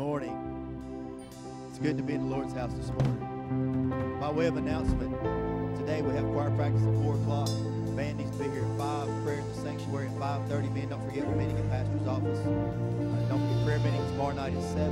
morning. It's good to be in the Lord's house this morning. By way of announcement, today we have choir practice at 4 o'clock. Band needs to be here at 5. Prayer in the sanctuary at 5.30. Men, don't forget we're meeting at pastor's office. Uh, don't forget prayer meeting tomorrow night at 7.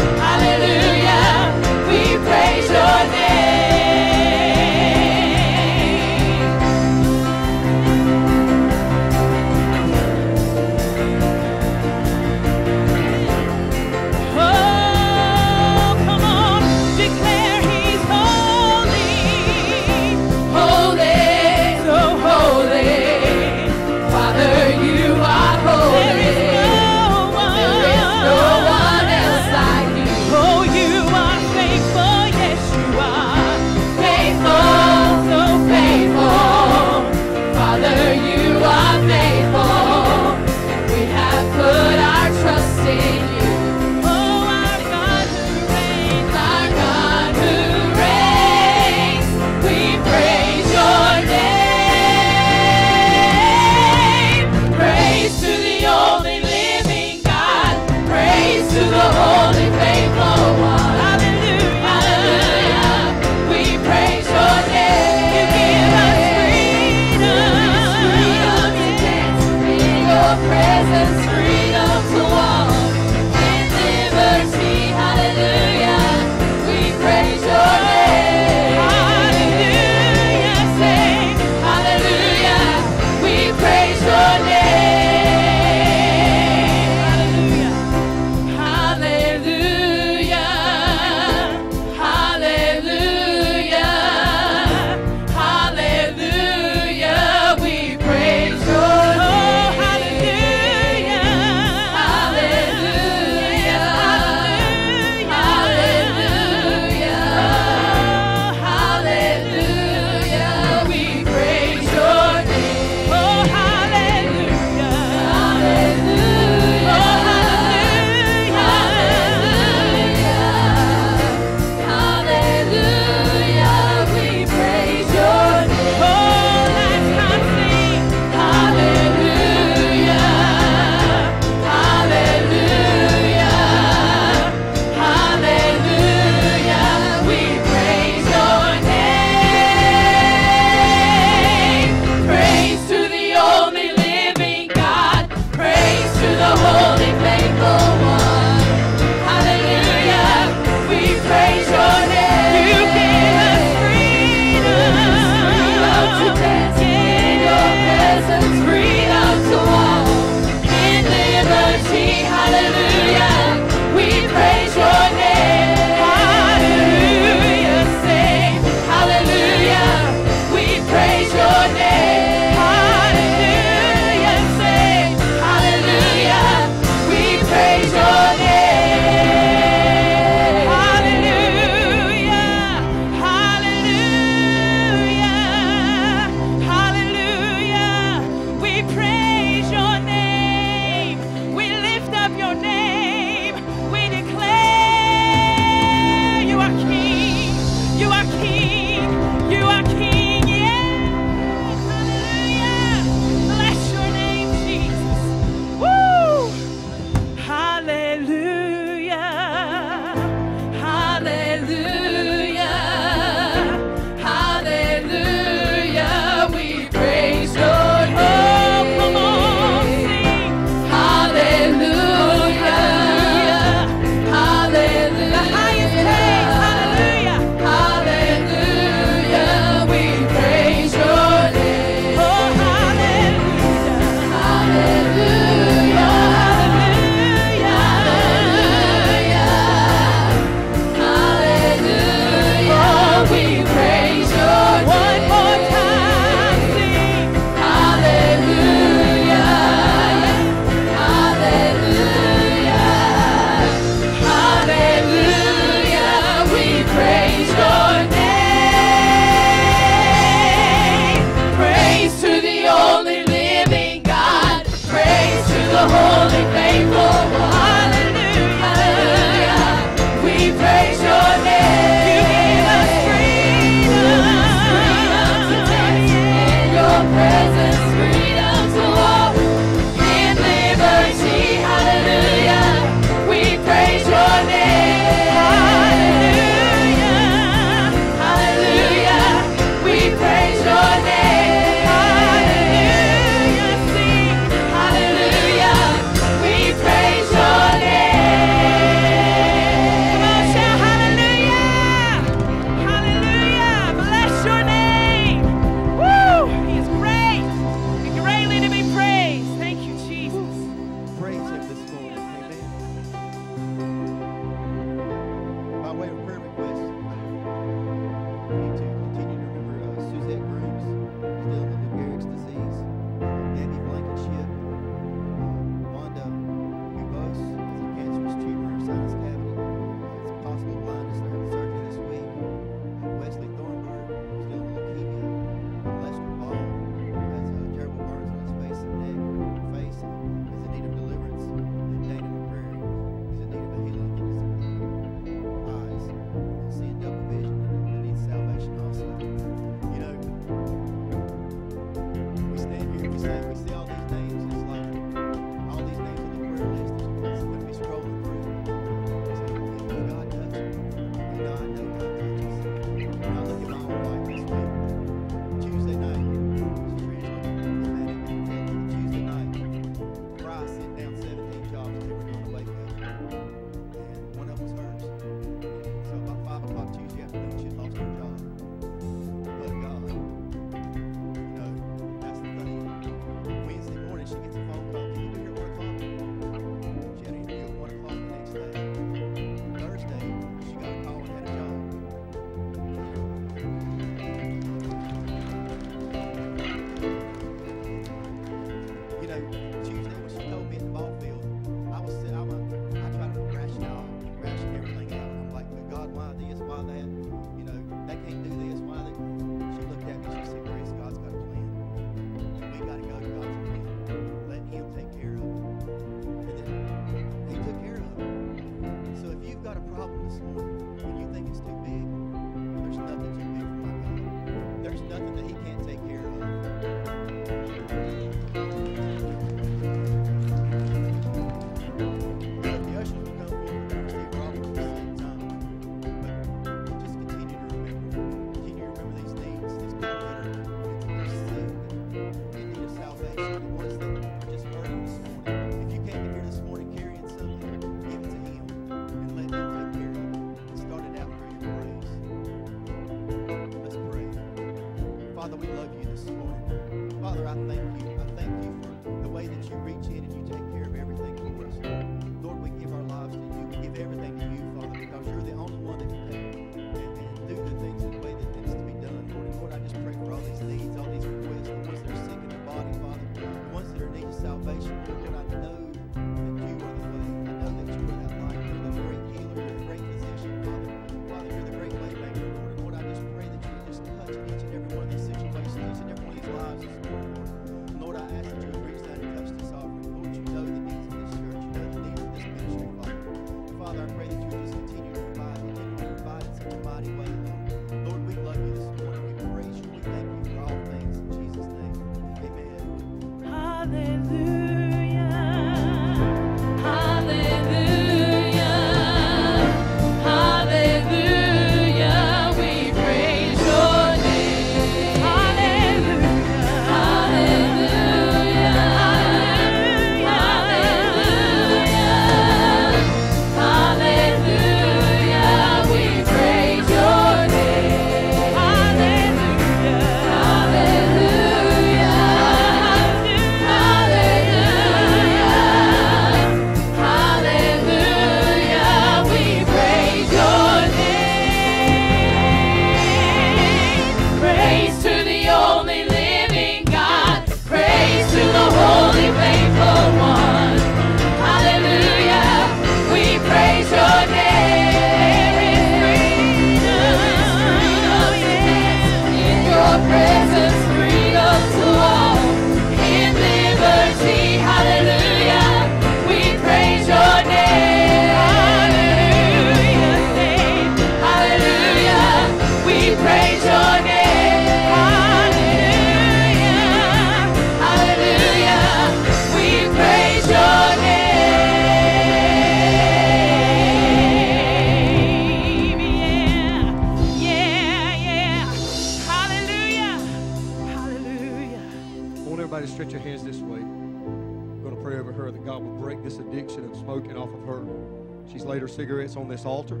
Cigarettes on this altar.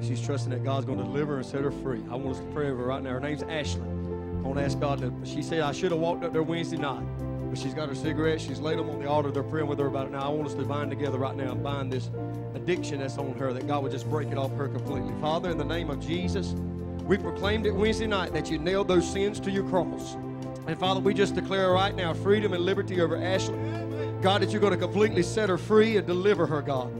She's trusting that God's going to deliver and set her free. I want us to pray over her right now. Her name's Ashley. I want to ask God to. She said I should have walked up there Wednesday night, but she's got her cigarettes. She's laid them on the altar. They're praying with her about it now. I want us to bind together right now and bind this addiction that's on her. That God would just break it off her completely. Father, in the name of Jesus, we proclaimed it Wednesday night that you nailed those sins to your cross. And Father, we just declare right now freedom and liberty over Ashley. God, that you're going to completely set her free and deliver her, God.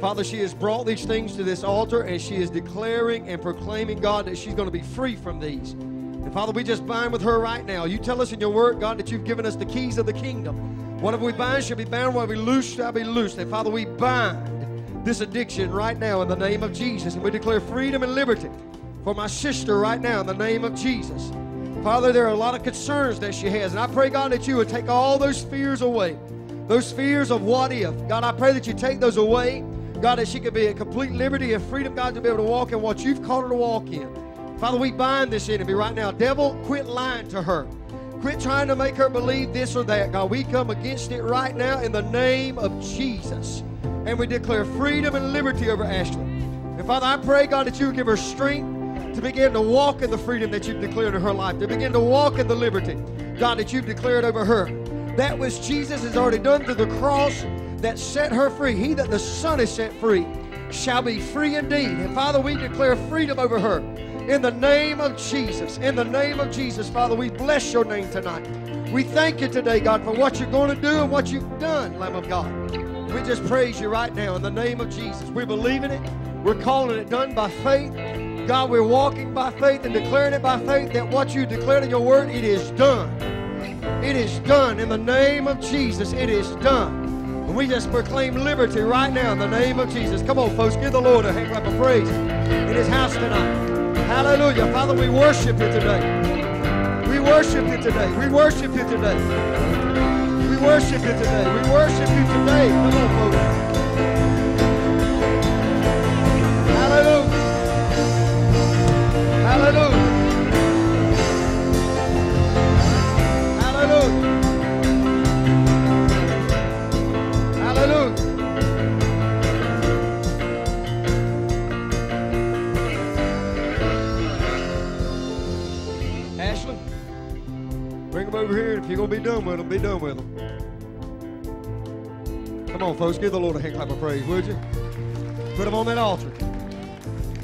Father, she has brought these things to this altar and she is declaring and proclaiming, God, that she's going to be free from these. And Father, we just bind with her right now. You tell us in your word, God, that you've given us the keys of the kingdom. Whatever we bind shall be bound, whatever we loose shall be loosed. And Father, we bind this addiction right now in the name of Jesus. And we declare freedom and liberty for my sister right now in the name of Jesus. Father, there are a lot of concerns that she has. And I pray, God, that you would take all those fears away. Those fears of what if. God, I pray that you take those away. God, that she could be at complete liberty and freedom, God, to be able to walk in what you've called her to walk in. Father, we bind this enemy right now. Devil, quit lying to her. Quit trying to make her believe this or that. God, we come against it right now in the name of Jesus. And we declare freedom and liberty over Ashley. And Father, I pray, God, that you give her strength to begin to walk in the freedom that you've declared in her life, to begin to walk in the liberty, God, that you've declared over her. That which Jesus has already done through the cross that set her free. He that the Son is set free shall be free indeed. And Father, we declare freedom over her in the name of Jesus. In the name of Jesus, Father, we bless your name tonight. We thank you today, God, for what you're going to do and what you've done, Lamb of God. We just praise you right now in the name of Jesus. We believe in it. We're calling it done by faith. God, we're walking by faith and declaring it by faith that what you declared in your word, it is done. It is done in the name of Jesus. It is done. We just proclaim liberty right now in the name of Jesus. Come on, folks, give the Lord a hand clap of praise in his house tonight. Hallelujah. Father, we worship you today. We worship you today. We worship you today. We worship you today. We worship you today. Come on, folks. Hallelujah. Hallelujah. Over here. If you're going to be done with them, be done with them. Come on, folks. Give the Lord a hand clap of praise, would you? Put them on that altar.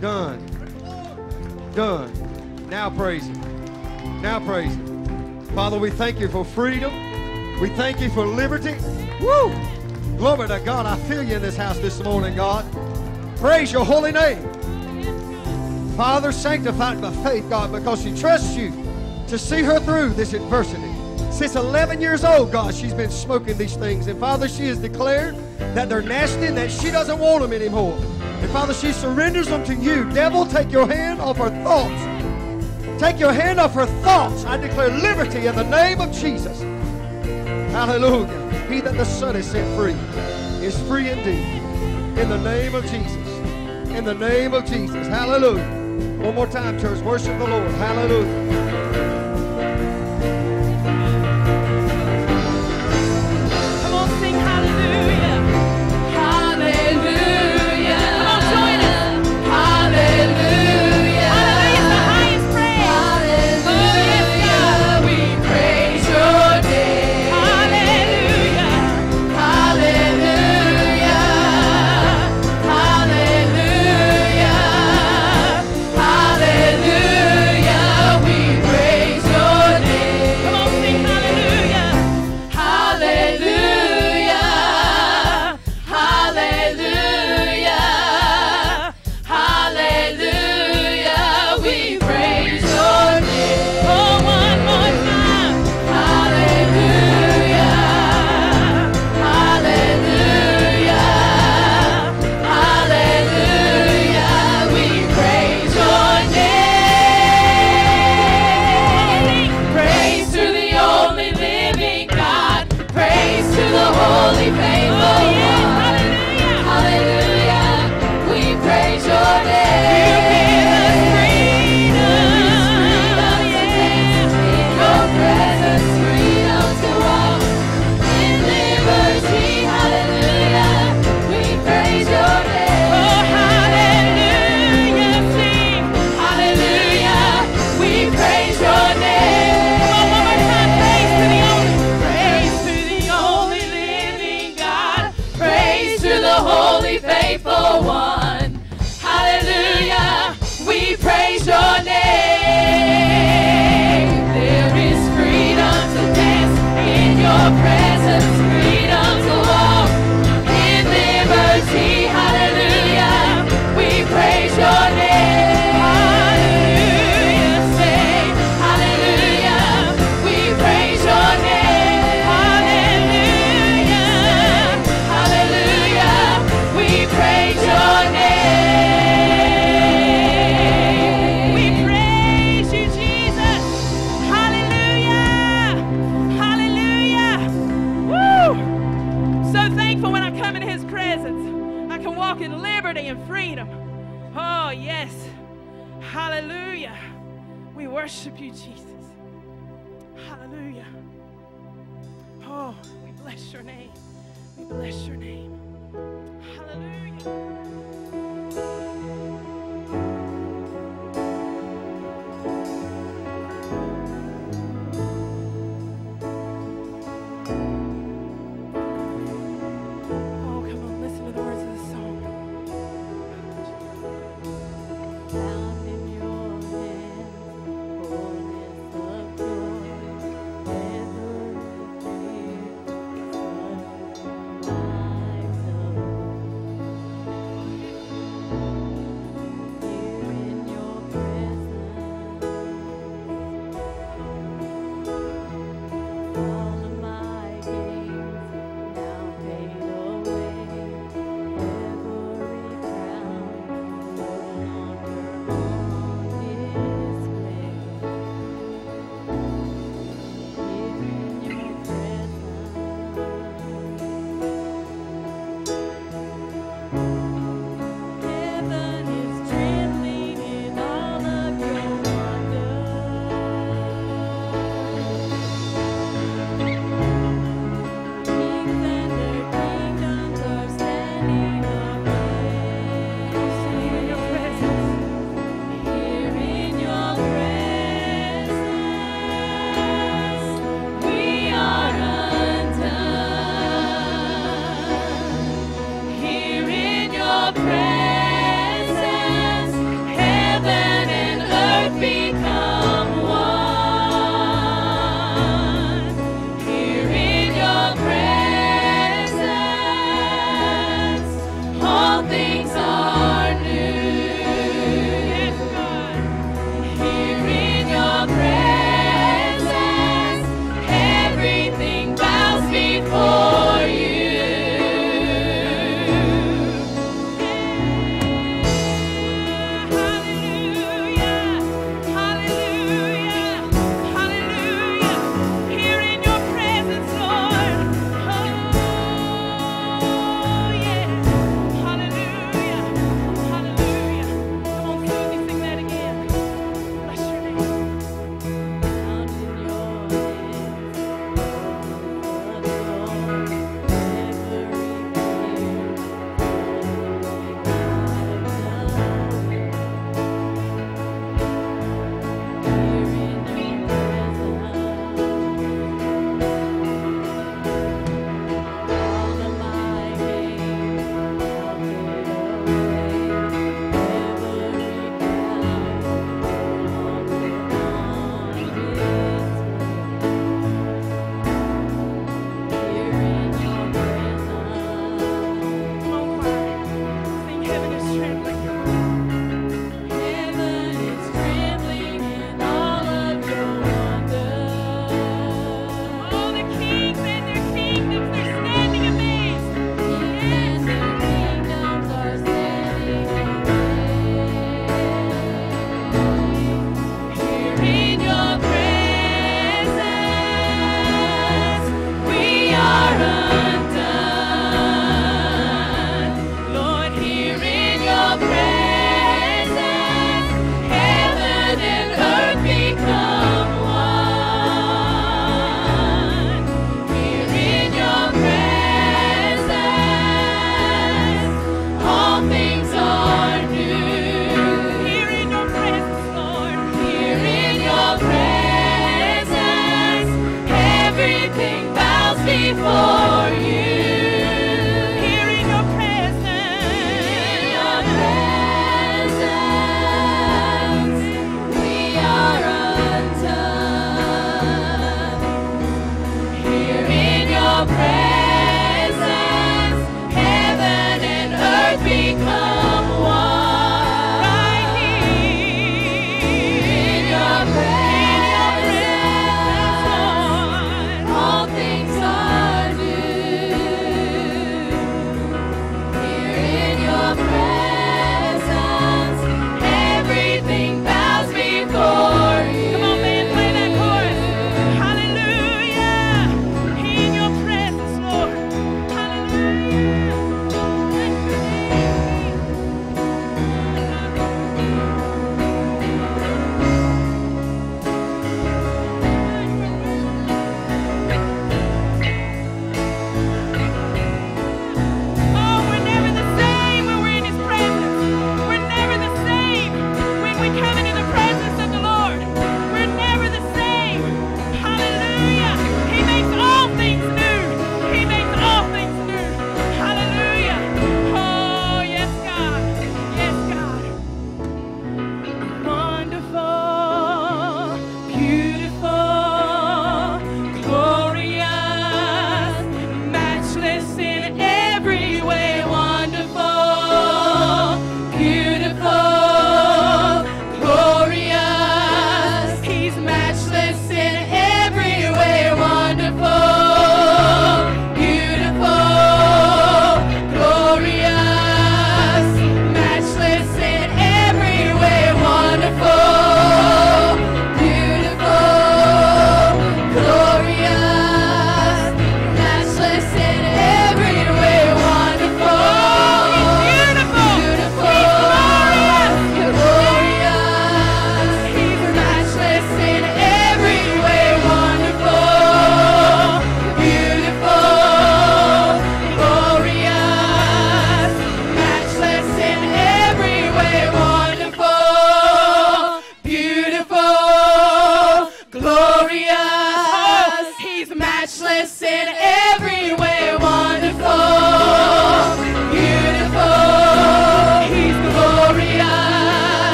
Done. Done. Now praise Him. Now praise Him. Father, we thank you for freedom. We thank you for liberty. Woo! Glory to God. I feel you in this house this morning, God. Praise your holy name. Father, sanctified by faith, God, because she trusts you to see her through this adversity. Since 11 years old, God, she's been smoking these things. And Father, she has declared that they're nasty and that she doesn't want them anymore. And Father, she surrenders them to you. Devil, take your hand off her thoughts. Take your hand off her thoughts. I declare liberty in the name of Jesus. Hallelujah. He that the Son has set free is free indeed. In the name of Jesus. In the name of Jesus. Hallelujah. One more time, church. Worship the Lord. Hallelujah.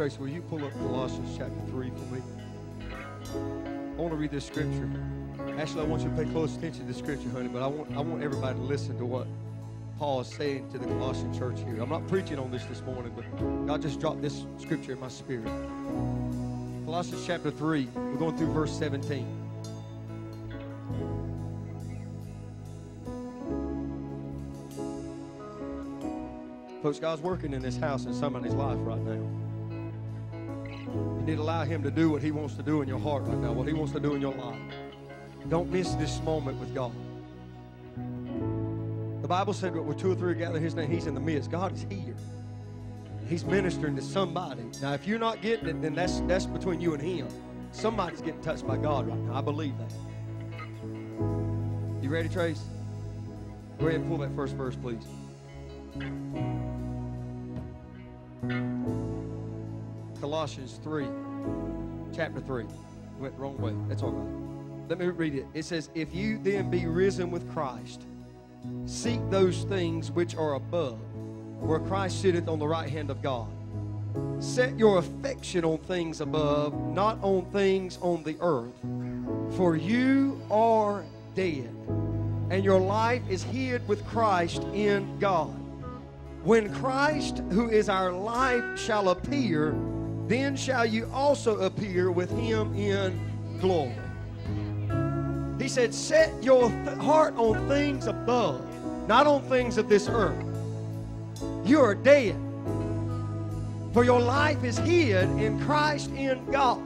Tracy, will you pull up Colossians chapter 3 for me? I want to read this scripture. Actually, I want you to pay close attention to the scripture, honey, but I want, I want everybody to listen to what Paul is saying to the Colossian church here. I'm not preaching on this this morning, but God just dropped this scripture in my spirit. Colossians chapter 3, we're going through verse 17. Folks, God's working in this house in somebody's life right now. You need to allow Him to do what He wants to do in your heart right now, what He wants to do in your life. Don't miss this moment with God. The Bible said where two or three in His name, He's in the midst. God is here. He's ministering to somebody. Now, if you're not getting it, then that's that's between you and Him. Somebody's getting touched by God right now. I believe that. You ready, Trace? Go ahead and pull that first verse, please. Colossians 3, chapter 3. Went wrong way. That's all right. Let me read it. It says, If you then be risen with Christ, seek those things which are above, where Christ sitteth on the right hand of God. Set your affection on things above, not on things on the earth. For you are dead, and your life is hid with Christ in God. When Christ, who is our life, shall appear, then shall you also appear with him in glory. He said, Set your th- heart on things above, not on things of this earth. You are dead, for your life is hid in Christ in God.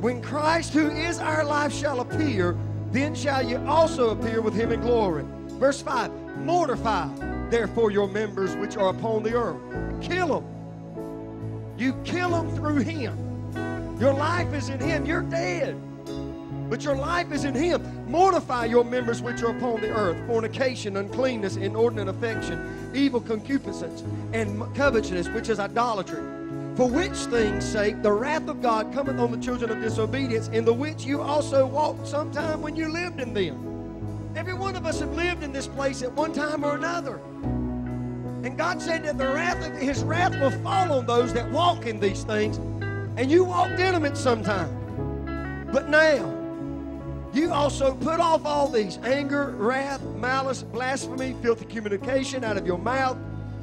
When Christ, who is our life, shall appear, then shall you also appear with him in glory. Verse 5 Mortify therefore your members which are upon the earth. Kill them. You kill them through him. Your life is in him. You're dead. But your life is in him. Mortify your members which are upon the earth fornication, uncleanness, inordinate affection, evil concupiscence, and covetousness, which is idolatry. For which things' sake the wrath of God cometh on the children of disobedience, in the which you also walked sometime when you lived in them. Every one of us have lived in this place at one time or another. And God said that the wrath of his wrath will fall on those that walk in these things. And you walked in them at some time. But now, you also put off all these anger, wrath, malice, blasphemy, filthy communication out of your mouth.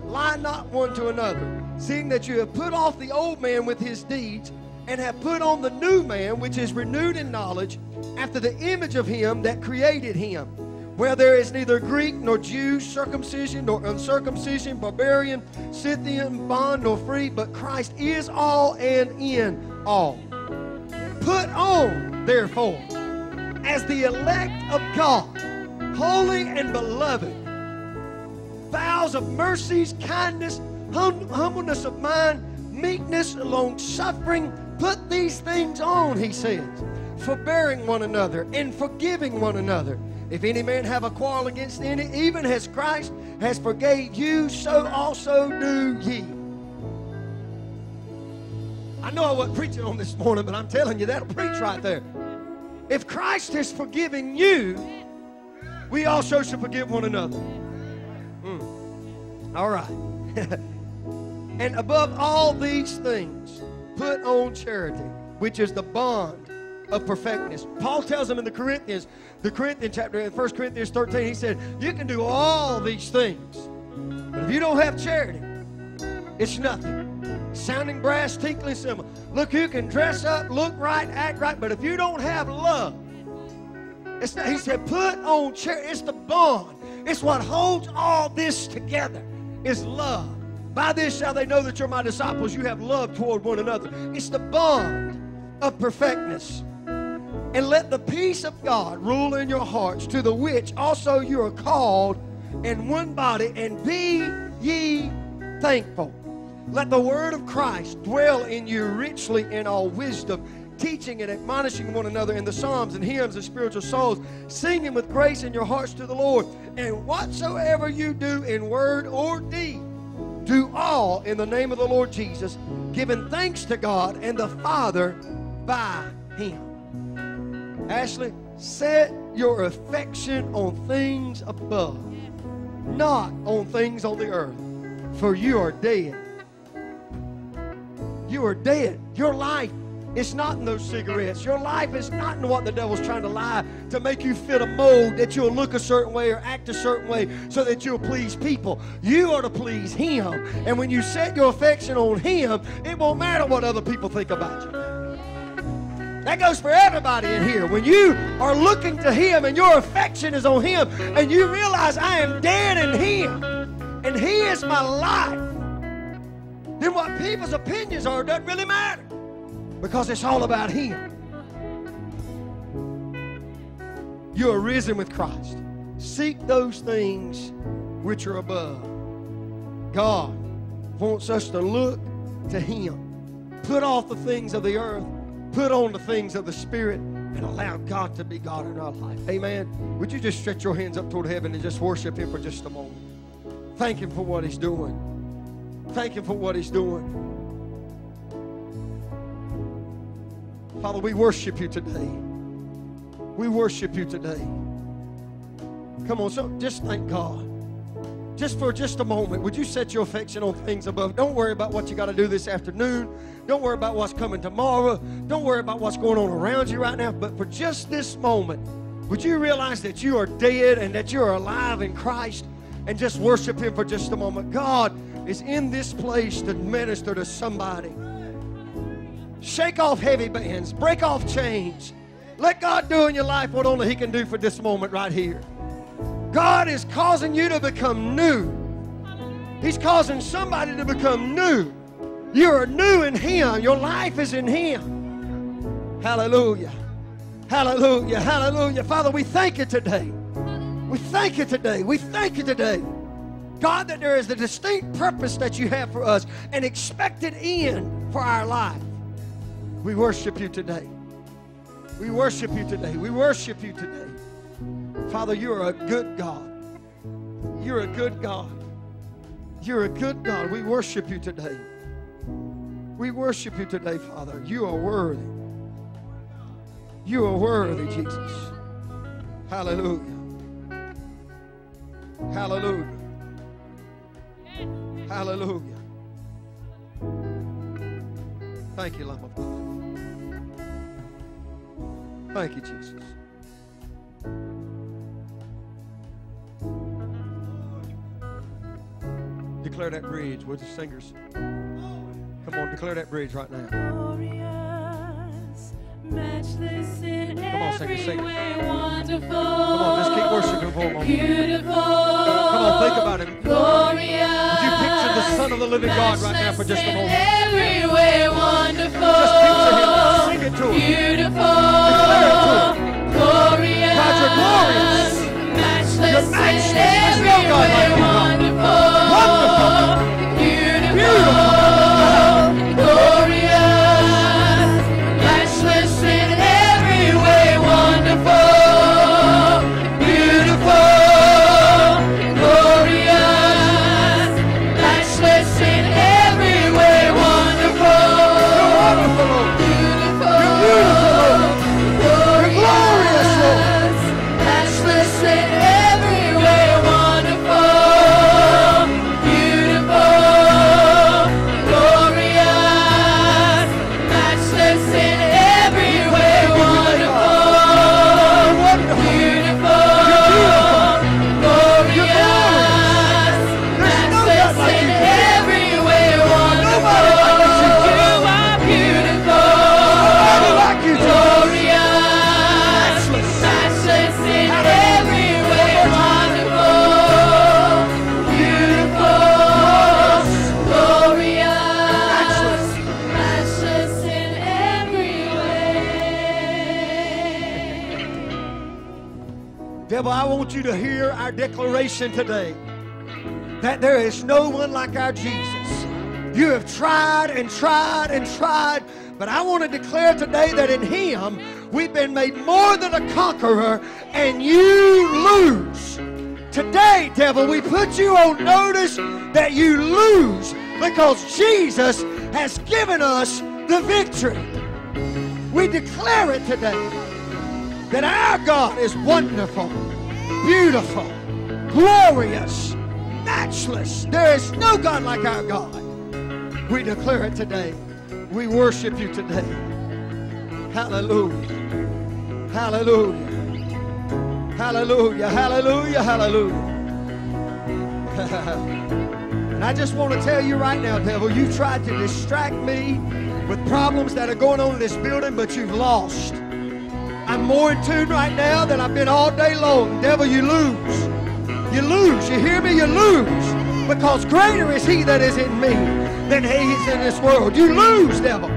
Lie not one to another, seeing that you have put off the old man with his deeds, and have put on the new man, which is renewed in knowledge, after the image of him that created him. Where there is neither Greek nor Jew, circumcision nor uncircumcision, barbarian, Scythian, bond nor free, but Christ is all and in all. Put on, therefore, as the elect of God, holy and beloved, vows of mercies, kindness, hum- humbleness of mind, meekness, long suffering. Put these things on, he says, forbearing one another and forgiving one another. If any man have a quarrel against any, even as Christ has forgave you, so also do ye. I know I wasn't preaching on this morning, but I'm telling you, that'll preach right there. If Christ has forgiven you, we also should forgive one another. Mm. All right. and above all these things, put on charity, which is the bond of perfectness. Paul tells them in the Corinthians, the Corinthian chapter, in 1 Corinthians 13, he said, You can do all these things, but if you don't have charity, it's nothing. Sounding brass, tinkling cymbal. Look, you can dress up, look right, act right, but if you don't have love, it's not, he said, put on charity. It's the bond. It's what holds all this together. Is love. By this shall they know that you're my disciples. You have love toward one another. It's the bond of perfectness. And let the peace of God rule in your hearts, to the which also you are called in one body, and be ye thankful. Let the word of Christ dwell in you richly in all wisdom, teaching and admonishing one another in the psalms and hymns and spiritual songs, singing with grace in your hearts to the Lord. And whatsoever you do in word or deed, do all in the name of the Lord Jesus, giving thanks to God and the Father by Him. Ashley, set your affection on things above, not on things on the earth, for you are dead. You are dead. Your life is not in those cigarettes. Your life is not in what the devil's trying to lie to make you fit a mold that you'll look a certain way or act a certain way so that you'll please people. You are to please Him. And when you set your affection on Him, it won't matter what other people think about you. That goes for everybody in here. When you are looking to Him and your affection is on Him and you realize I am dead in Him and He is my life, then what people's opinions are doesn't really matter because it's all about Him. You are risen with Christ. Seek those things which are above. God wants us to look to Him. Put off the things of the earth, put on the things of the Spirit, and allow God to be God in our life. Amen. Would you just stretch your hands up toward heaven and just worship Him for just a moment? Thank Him for what He's doing. Thank Him for what He's doing. Father, we worship you today. We worship you today. Come on, so just thank God. Just for just a moment, would you set your affection on things above? Don't worry about what you got to do this afternoon. Don't worry about what's coming tomorrow. Don't worry about what's going on around you right now. But for just this moment, would you realize that you are dead and that you are alive in Christ? And just worship Him for just a moment. God is in this place to minister to somebody. Shake off heavy bands, break off chains. Let God do in your life what only He can do for this moment right here. God is causing you to become new. He's causing somebody to become new. You are new in Him. Your life is in Him. Hallelujah. Hallelujah. Hallelujah. Father, we thank you today. We thank you today. We thank you today. God, that there is a distinct purpose that you have for us, an expected end for our life. We worship you today. We worship you today. We worship you today. Father, you are a good God. You're a good God. You're a good God. We worship you today. We worship you today, Father. You are worthy. You are worthy, Jesus. Hallelujah. Hallelujah. Hallelujah. Thank you, Lamb of God. Thank you, Jesus. Declare that bridge with the singers. Come on, declare that bridge right now. Glorious, matchless in Come on, sing it, every sing it. wonderful. Come on, just keep worshiping for a moment. Beautiful. Come on, think about it. Glorious. Son of the living God right now for just a moment? Every way wonderful. Just picture him. Sing it to him. Beautiful. Declare it to him. Glorious. God, you're glorious. Matchless. You're matchless. There's no God like you, wonderful. Wonderful. Want you to hear our declaration today that there is no one like our Jesus. You have tried and tried and tried, but I want to declare today that in Him we've been made more than a conqueror, and you lose. Today, devil, we put you on notice that you lose because Jesus has given us the victory. We declare it today that our God is wonderful, beautiful, glorious, matchless. There is no God like our God. We declare it today. We worship you today. Hallelujah. Hallelujah. Hallelujah. Hallelujah. Hallelujah. and I just want to tell you right now, devil, you tried to distract me with problems that are going on in this building, but you've lost. I'm more in tune right now than I've been all day long. Devil, you lose. You lose. You hear me? You lose. Because greater is he that is in me than he is in this world. You lose, devil.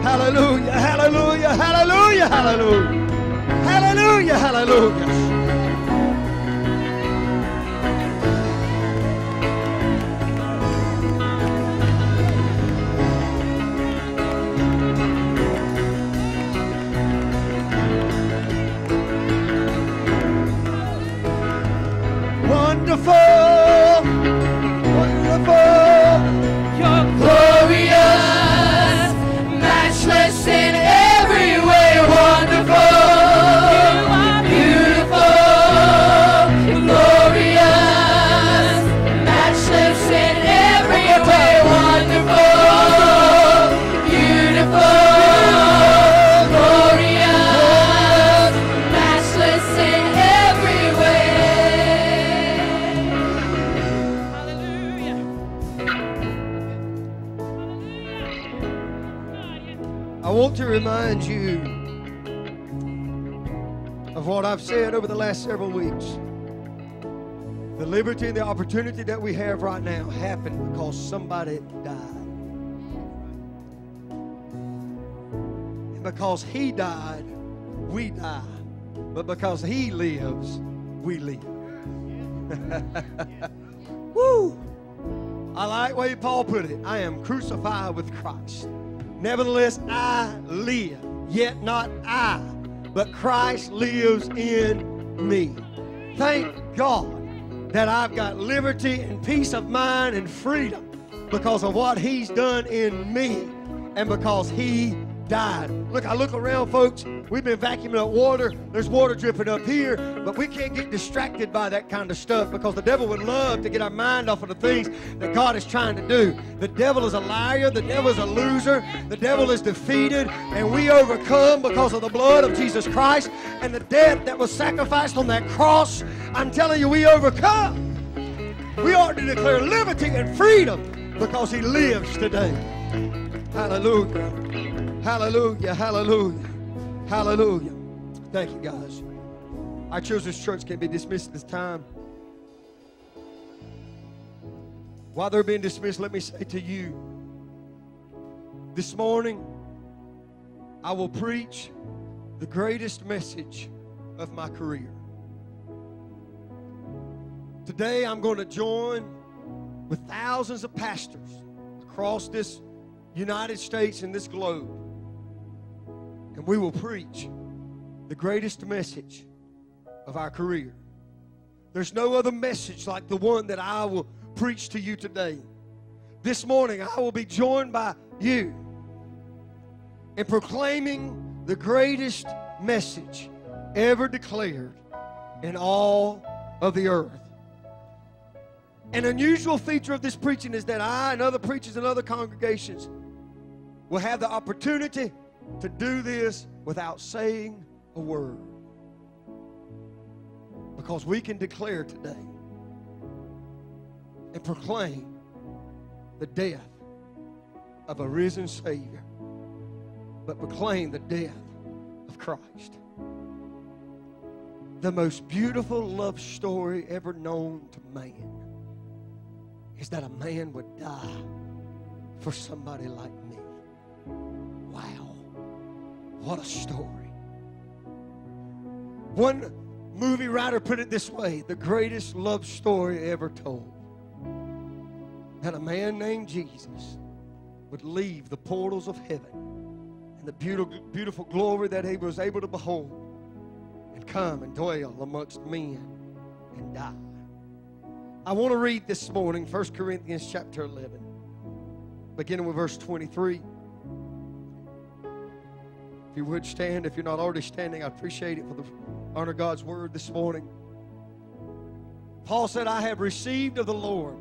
Hallelujah, hallelujah, hallelujah, hallelujah. Hallelujah, hallelujah. Wonderful, last several weeks. The liberty and the opportunity that we have right now happened because somebody died. And because he died, we die. But because he lives, we live. Woo! I like the way Paul put it. I am crucified with Christ. Nevertheless, I live, yet not I, but Christ lives in me. Thank God that I've got liberty and peace of mind and freedom because of what He's done in me and because He died. Look, I look around, folks. We've been vacuuming up water. There's water dripping up here, but we can't get distracted by that kind of stuff because the devil would love to get our mind off of the things that God is trying to do. The devil is a liar. The devil is a loser. The devil is defeated, and we overcome because of the blood of Jesus Christ and the death that was sacrificed on that cross. I'm telling you, we overcome. We ought to declare liberty and freedom because He lives today. Hallelujah. Hallelujah. Hallelujah. Hallelujah. Thank you, guys. Our children's church can be dismissed this time. While they're being dismissed, let me say to you this morning, I will preach the greatest message of my career. Today, I'm going to join with thousands of pastors across this United States and this globe. And we will preach the greatest message of our career. There's no other message like the one that I will preach to you today. This morning, I will be joined by you in proclaiming the greatest message ever declared in all of the earth. An unusual feature of this preaching is that I and other preachers in other congregations will have the opportunity to do this without saying a word. Because we can declare today and proclaim the death of a risen Savior, but proclaim the death of Christ. The most beautiful love story ever known to man is that a man would die for somebody like me. Wow. What a story. One Movie writer put it this way the greatest love story ever told. That a man named Jesus would leave the portals of heaven and the beautiful, beautiful glory that he was able to behold and come and dwell amongst men and die. I want to read this morning 1 Corinthians chapter 11, beginning with verse 23. You would stand, if you're not already standing, I appreciate it for the honor God's word this morning. Paul said, I have received of the Lord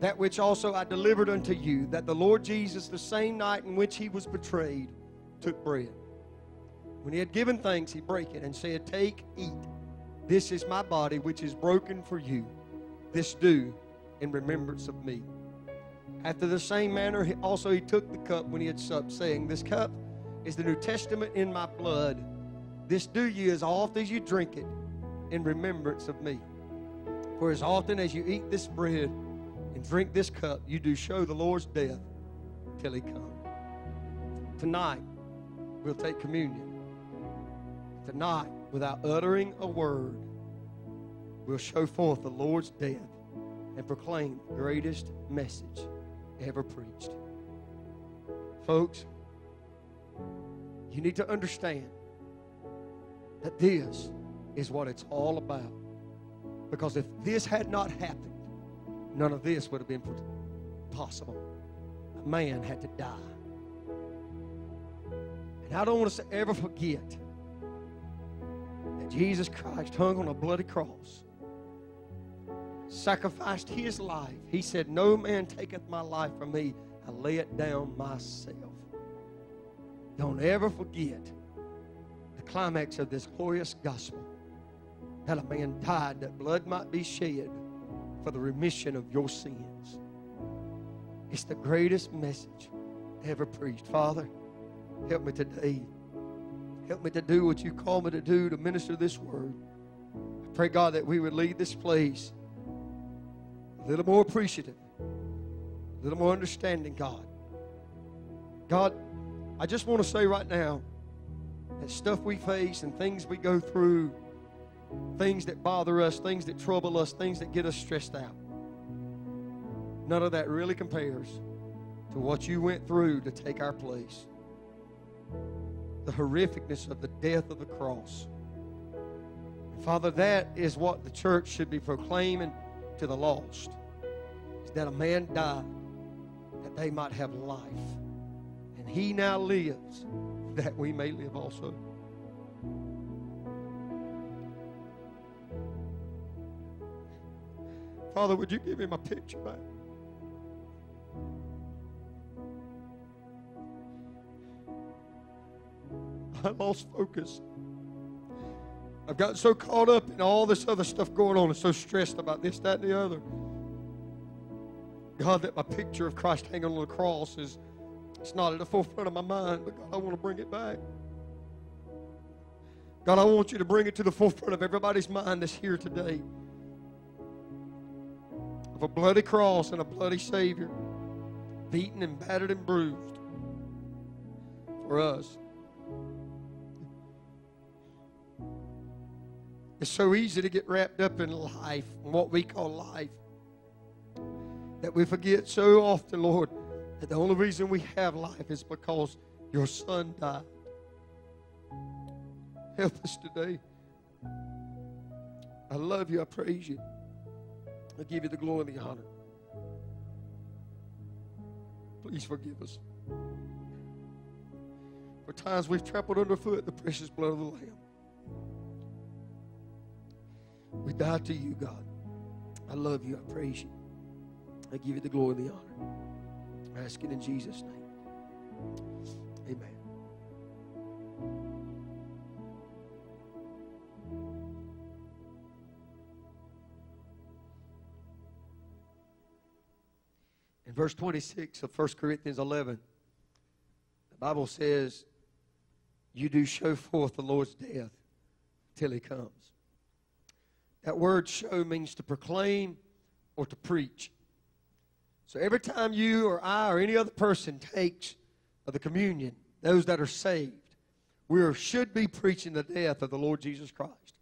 that which also I delivered unto you, that the Lord Jesus, the same night in which he was betrayed, took bread. When he had given thanks, he brake it and said, Take, eat. This is my body, which is broken for you. This do in remembrance of me. After the same manner, also he took the cup when he had supped, saying, This cup is the New Testament in my blood. This do ye as oft as you drink it in remembrance of me. For as often as you eat this bread and drink this cup, you do show the Lord's death till he come. Tonight, we'll take communion. Tonight, without uttering a word, we'll show forth the Lord's death and proclaim the greatest message ever preached. Folks, you need to understand that this is what it's all about. Because if this had not happened, none of this would have been possible. A man had to die. And I don't want us to ever forget that Jesus Christ hung on a bloody cross, sacrificed his life. He said, No man taketh my life from me, I lay it down myself. Don't ever forget the climax of this glorious gospel that a man died that blood might be shed for the remission of your sins. It's the greatest message ever preached. Father, help me today. Help me to do what you call me to do to minister this word. I pray, God, that we would leave this place a little more appreciative, a little more understanding, God. God, I just want to say right now that stuff we face and things we go through, things that bother us, things that trouble us, things that get us stressed out, none of that really compares to what you went through to take our place. The horrificness of the death of the cross. Father, that is what the church should be proclaiming to the lost. Is that a man died that they might have life. He now lives that we may live also. Father, would you give me my picture back? I lost focus. I've gotten so caught up in all this other stuff going on and so stressed about this, that, and the other. God, that my picture of Christ hanging on the cross is it's not at the forefront of my mind, but God, I want to bring it back. God, I want you to bring it to the forefront of everybody's mind that's here today. Of a bloody cross and a bloody Savior, beaten and battered and bruised for us. It's so easy to get wrapped up in life, what we call life, that we forget so often, Lord, that the only reason we have life is because your son died. Help us today. I love you. I praise you. I give you the glory and the honor. Please forgive us. For times we've trampled underfoot the precious blood of the Lamb. We die to you, God. I love you. I praise you. I give you the glory and the honor. Ask it in Jesus' name. Amen. In verse 26 of 1 Corinthians 11, the Bible says, You do show forth the Lord's death till he comes. That word show means to proclaim or to preach. So every time you or I or any other person takes of the communion, those that are saved, we are- should be preaching the death of the Lord Jesus Christ.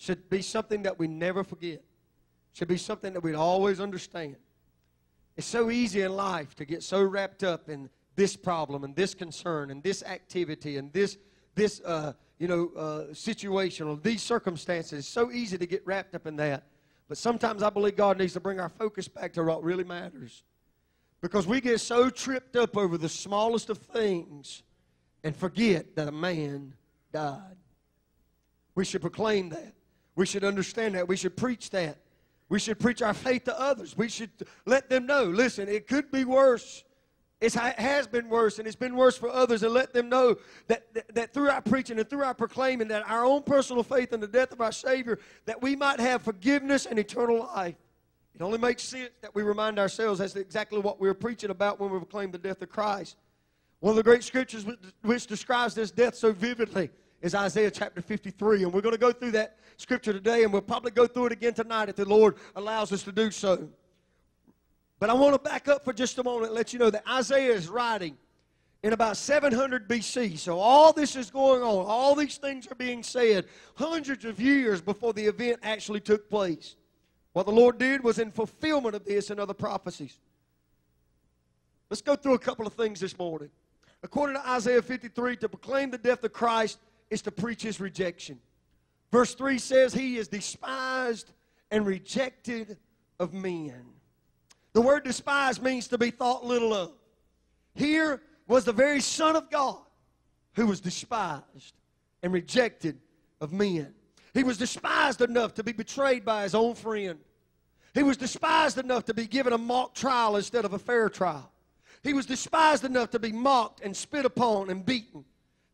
should be something that we never forget, should be something that we'd always understand. It's so easy in life to get so wrapped up in this problem and this concern and this activity and this this uh, you know uh, situation or these circumstances. It's so easy to get wrapped up in that. But sometimes I believe God needs to bring our focus back to what really matters. Because we get so tripped up over the smallest of things and forget that a man died. We should proclaim that. We should understand that. We should preach that. We should preach our faith to others. We should let them know listen, it could be worse. It has been worse, and it's been worse for others, and let them know that, that, that through our preaching and through our proclaiming that our own personal faith in the death of our Savior, that we might have forgiveness and eternal life. It only makes sense that we remind ourselves that's exactly what we were preaching about when we proclaimed the death of Christ. One of the great scriptures which describes this death so vividly is Isaiah chapter 53. And we're going to go through that scripture today, and we'll probably go through it again tonight if the Lord allows us to do so. But I want to back up for just a moment and let you know that Isaiah is writing in about 700 BC. So all this is going on. All these things are being said hundreds of years before the event actually took place. What the Lord did was in fulfillment of this and other prophecies. Let's go through a couple of things this morning. According to Isaiah 53, to proclaim the death of Christ is to preach his rejection. Verse 3 says, He is despised and rejected of men. The word despised means to be thought little of. Here was the very Son of God who was despised and rejected of men. He was despised enough to be betrayed by his own friend. He was despised enough to be given a mock trial instead of a fair trial. He was despised enough to be mocked and spit upon and beaten.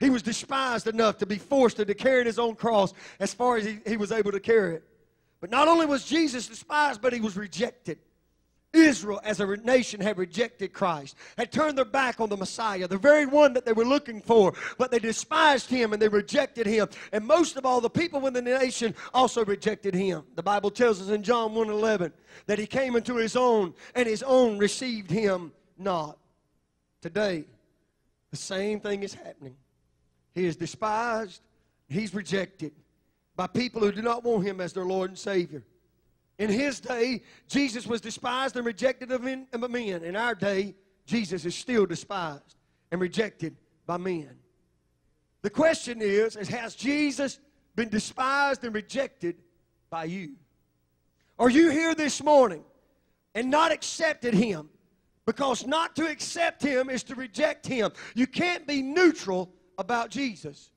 He was despised enough to be forced to carry his own cross as far as he, he was able to carry it. But not only was Jesus despised, but he was rejected. Israel, as a nation, had rejected Christ, had turned their back on the Messiah, the very one that they were looking for, but they despised him and they rejected him. And most of all, the people within the nation also rejected him. The Bible tells us in John 1:11 that he came into his own, and his own received him not. Today, the same thing is happening. He is despised, he's rejected by people who do not want him as their Lord and Savior. In his day, Jesus was despised and rejected of men. In our day, Jesus is still despised and rejected by men. The question is, is has Jesus been despised and rejected by you? Are you here this morning and not accepted him? Because not to accept him is to reject him. You can't be neutral about Jesus.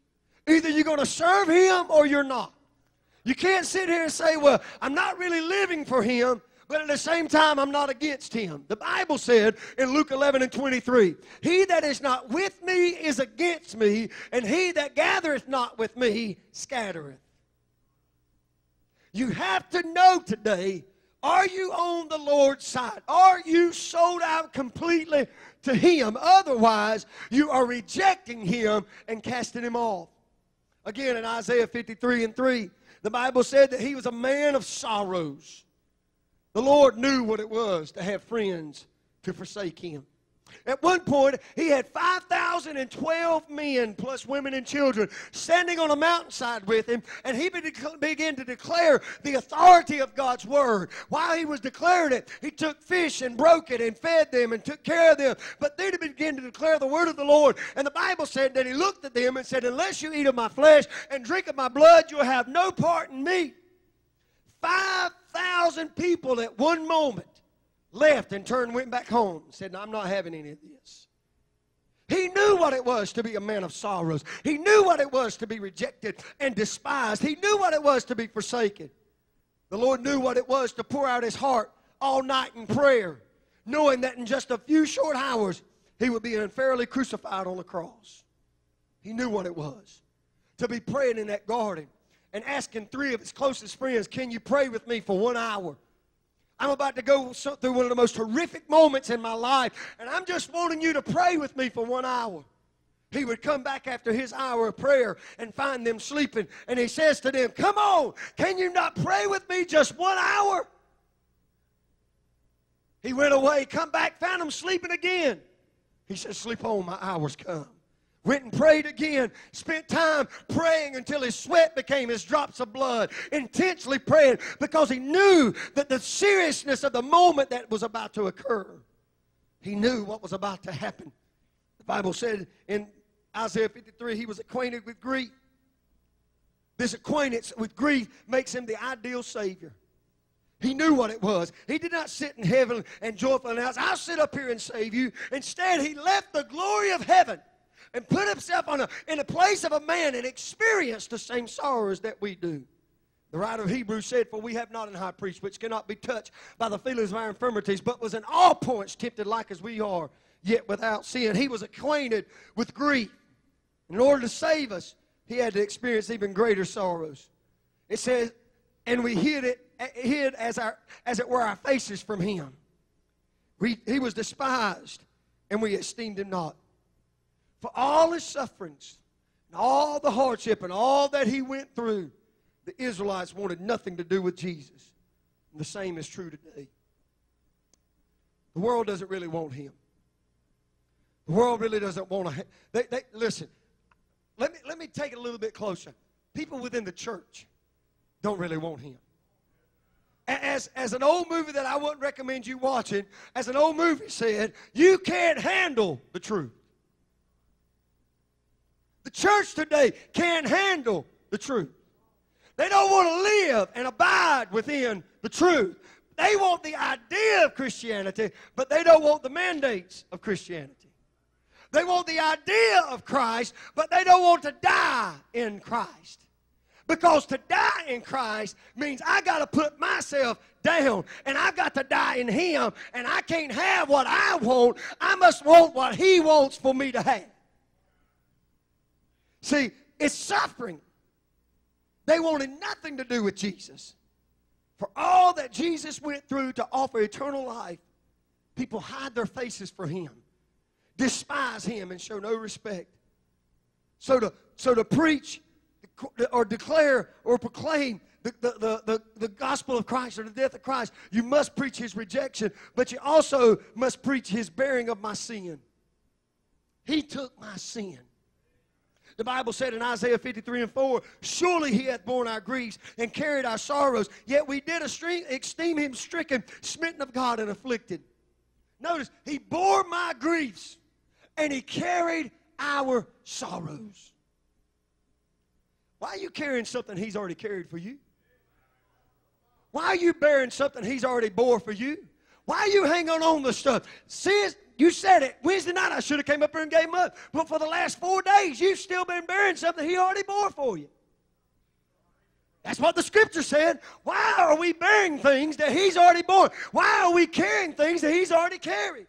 Either you're going to serve him or you're not. You can't sit here and say, well, I'm not really living for him, but at the same time, I'm not against him. The Bible said in Luke 11 and 23, He that is not with me is against me, and he that gathereth not with me scattereth. You have to know today are you on the Lord's side? Are you sold out completely to Him? Otherwise, you are rejecting Him and casting Him off. Again, in Isaiah 53 and 3, the Bible said that He was a man of sorrows. The Lord knew what it was to have friends to forsake Him. At one point, he had 5,012 men, plus women and children, standing on a mountainside with him, and he began to declare the authority of God's word. While he was declaring it, he took fish and broke it and fed them and took care of them. But then he began to declare the word of the Lord. And the Bible said that he looked at them and said, Unless you eat of my flesh and drink of my blood, you'll have no part in me. 5,000 people at one moment left and turned went back home said, I'm not having any of this. He knew what it was to be a man of sorrows. He knew what it was to be rejected and despised. He knew what it was to be forsaken. The Lord knew what it was to pour out his heart all night in prayer, knowing that in just a few short hours he would be unfairly crucified on the cross. He knew what it was to be praying in that garden and asking three of his closest friends, Can you pray with me for one hour? I'm about to go through one of the most horrific moments in my life, and I'm just wanting you to pray with me for one hour. He would come back after his hour of prayer and find them sleeping, and he says to them, Come on, can you not pray with me just one hour? He went away, come back, found them sleeping again. He said, Sleep on, my hour's come. Went and prayed again. Spent time praying until his sweat became his drops of blood. Intensely praying because he knew that the seriousness of the moment that was about to occur. He knew what was about to happen. The Bible said in Isaiah 53 he was acquainted with grief. This acquaintance with grief makes him the ideal Savior. He knew what it was. He did not sit in heaven and joyfully announce, I'll sit up here and save you. Instead, he left the glory of heaven and put himself on a, in a place of a man and experienced the same sorrows that we do. The writer of Hebrews said, For we have not an high priest which cannot be touched by the feelings of our infirmities, but was in all points tempted like as we are, yet without sin. He was acquainted with grief. In order to save us, he had to experience even greater sorrows. It says, and we hid it, hid as our as it were our faces from him. We, he was despised, and we esteemed him not. For all his sufferings, and all the hardship, and all that he went through, the Israelites wanted nothing to do with Jesus. And the same is true today. The world doesn't really want him. The world really doesn't want to. They, they, listen, let me, let me take it a little bit closer. People within the church don't really want him. As, as an old movie that I wouldn't recommend you watching, as an old movie said, you can't handle the truth. The church today can't handle the truth. They don't want to live and abide within the truth. They want the idea of Christianity, but they don't want the mandates of Christianity. They want the idea of Christ, but they don't want to die in Christ. Because to die in Christ means I got to put myself down and I've got to die in Him, and I can't have what I want. I must want what He wants for me to have. See, it's suffering. They wanted nothing to do with Jesus. For all that Jesus went through to offer eternal life, people hide their faces for Him, despise Him, and show no respect. So to, so to preach or declare or proclaim the, the, the, the, the gospel of Christ or the death of Christ, you must preach his rejection, but you also must preach his bearing of my sin. He took my sin. The Bible said in Isaiah 53 and 4, Surely he hath borne our griefs and carried our sorrows, yet we did esteem him stricken, smitten of God, and afflicted. Notice, he bore my griefs and he carried our sorrows. Why are you carrying something he's already carried for you? Why are you bearing something he's already bore for you? Why are you hanging on the stuff? See, you said it Wednesday night. I should have came up here and gave him up. But for the last four days, you've still been bearing something he already bore for you. That's what the scripture said. Why are we bearing things that he's already borne? Why are we carrying things that he's already carried?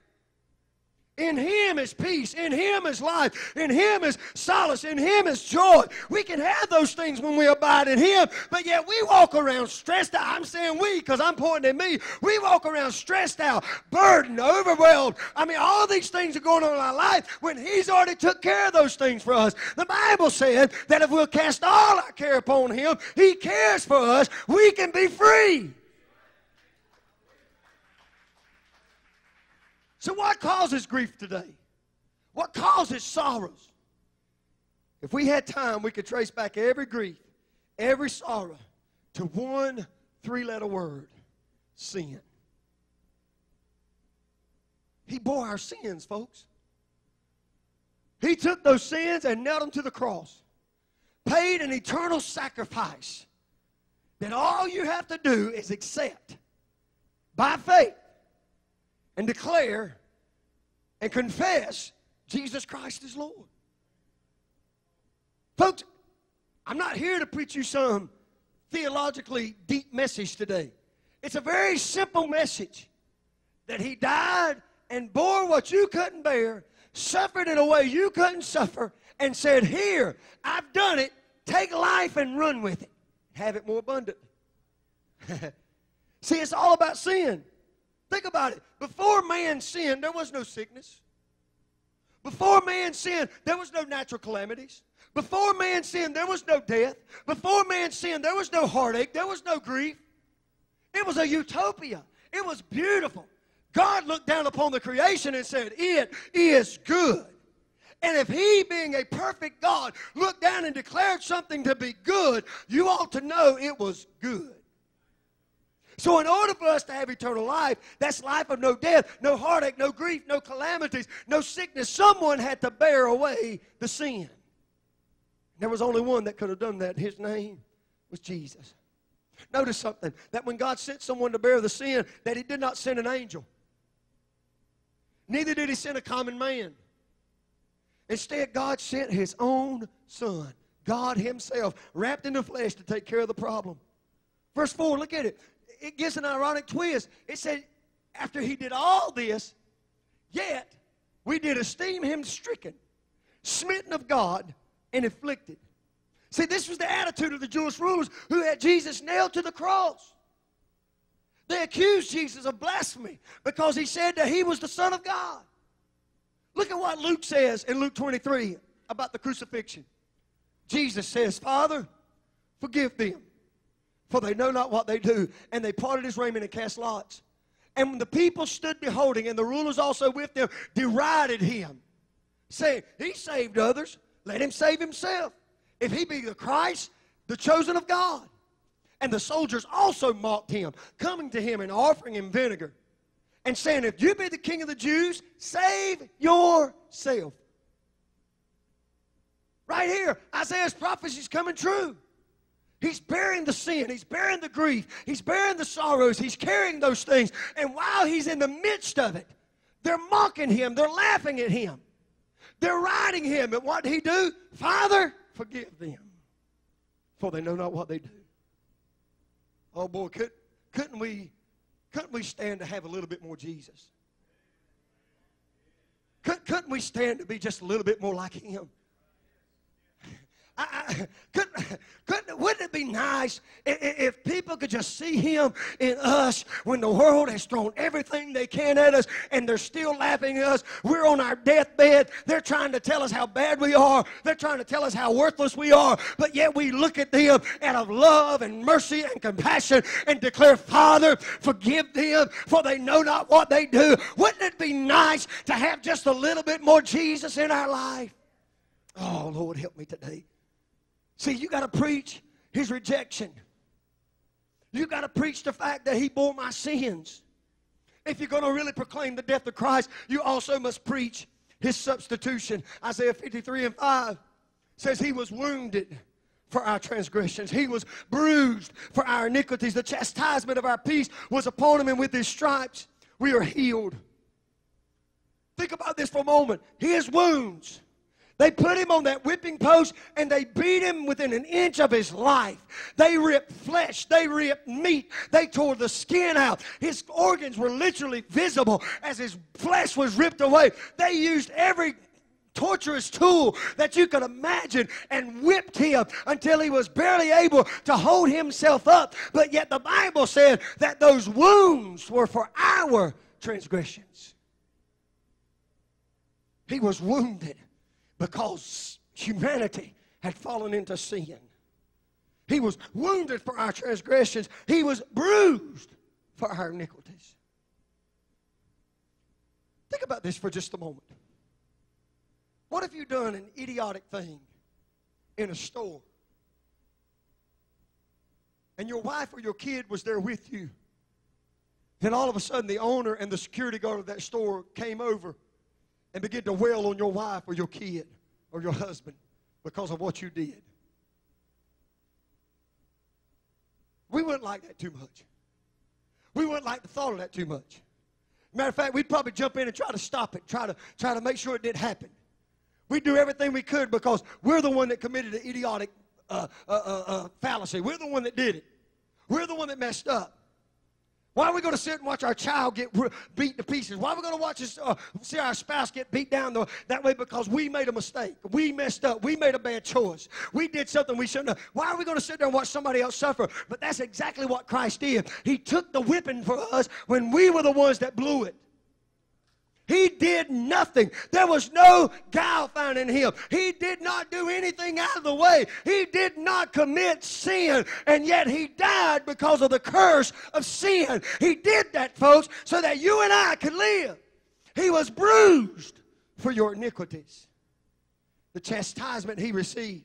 In Him is peace. In Him is life. In Him is solace. In Him is joy. We can have those things when we abide in Him, but yet we walk around stressed out. I'm saying we because I'm pointing at me. We walk around stressed out, burdened, overwhelmed. I mean, all these things are going on in our life when He's already took care of those things for us. The Bible said that if we'll cast all our care upon Him, He cares for us. We can be free. So, what causes grief today? What causes sorrows? If we had time, we could trace back every grief, every sorrow to one three letter word sin. He bore our sins, folks. He took those sins and nailed them to the cross, paid an eternal sacrifice that all you have to do is accept by faith and declare and confess Jesus Christ is Lord. Folks, I'm not here to preach you some theologically deep message today. It's a very simple message that He died and bore what you couldn't bear, suffered in a way you couldn't suffer, and said, Here, I've done it. Take life and run with it. Have it more abundantly. See, it's all about sin. Think about it. Before man sinned, there was no sickness. Before man sinned, there was no natural calamities. Before man sinned, there was no death. Before man sinned, there was no heartache. There was no grief. It was a utopia. It was beautiful. God looked down upon the creation and said, It is good. And if he, being a perfect God, looked down and declared something to be good, you ought to know it was good. So, in order for us to have eternal life, that's life of no death, no heartache, no grief, no calamities, no sickness. Someone had to bear away the sin. There was only one that could have done that. His name was Jesus. Notice something that when God sent someone to bear the sin, that He did not send an angel. Neither did He send a common man. Instead, God sent His own Son, God Himself, wrapped in the flesh to take care of the problem. Verse 4, look at it. It gives an ironic twist. It said, after He did all this, yet we did esteem Him stricken, smitten of God, and afflicted. See, this was the attitude of the Jewish rulers who had Jesus nailed to the cross. They accused Jesus of blasphemy because he said that he was the Son of God. Look at what Luke says in Luke 23 about the crucifixion. Jesus says, Father, forgive them, for they know not what they do. And they parted his raiment and cast lots. And the people stood beholding, and the rulers also with them, derided him, saying, He saved others, let him save himself. If he be the Christ, the chosen of God. And the soldiers also mocked him, coming to him and offering him vinegar, and saying, If you be the king of the Jews, save yourself. Right here, Isaiah's prophecy is coming true. He's bearing the sin, he's bearing the grief, he's bearing the sorrows, he's carrying those things. And while he's in the midst of it, they're mocking him, they're laughing at him, they're riding him. And what did he do? Father, forgive them, for they know not what they do. Oh boy, could, couldn't we couldn't we stand to have a little bit more Jesus? Could, couldn't we stand to be just a little bit more like him? Couldn't, couldn't, wouldn't it be nice if, if people could just see him in us when the world has thrown everything they can at us and they're still laughing at us? We're on our deathbed. They're trying to tell us how bad we are. They're trying to tell us how worthless we are. But yet we look at them out of love and mercy and compassion and declare, Father, forgive them, for they know not what they do. Wouldn't it be nice to have just a little bit more Jesus in our life? Oh, Lord, help me today. See, you got to preach his rejection. You got to preach the fact that he bore my sins. If you're going to really proclaim the death of Christ, you also must preach his substitution. Isaiah 53 and 5 says he was wounded for our transgressions. He was bruised for our iniquities. The chastisement of our peace was upon him, and with his stripes we are healed. Think about this for a moment. His wounds they put him on that whipping post and they beat him within an inch of his life. They ripped flesh, they ripped meat, they tore the skin out. His organs were literally visible as his flesh was ripped away. They used every torturous tool that you could imagine and whipped him until he was barely able to hold himself up. But yet the Bible said that those wounds were for our transgressions. He was wounded because humanity had fallen into sin. He was wounded for our transgressions, he was bruised for our iniquities. Think about this for just a moment. What if you done an idiotic thing in a store and your wife or your kid was there with you? Then all of a sudden, the owner and the security guard of that store came over and begin to wail on your wife or your kid or your husband because of what you did. We wouldn't like that too much. We wouldn't like the thought of that too much. Matter of fact, we'd probably jump in and try to stop it, try to try to make sure it didn't happen. We'd do everything we could because we're the one that committed the idiotic uh, uh, uh, uh fallacy. We're the one that did it. We're the one that messed up. Why are we going to sit and watch our child get beat to pieces? Why are we going to watch us, uh, see our spouse get beat down the, that way because we made a mistake? We messed up. We made a bad choice. We did something we shouldn't have. Why are we going to sit there and watch somebody else suffer? But that's exactly what Christ did. He took the whipping for us when we were the ones that blew it. He did nothing. There was no guile found in him. He did not do anything out of the way. He did not commit sin, and yet he died because of the curse of sin. He did that, folks, so that you and I could live. He was bruised for your iniquities. the chastisement he received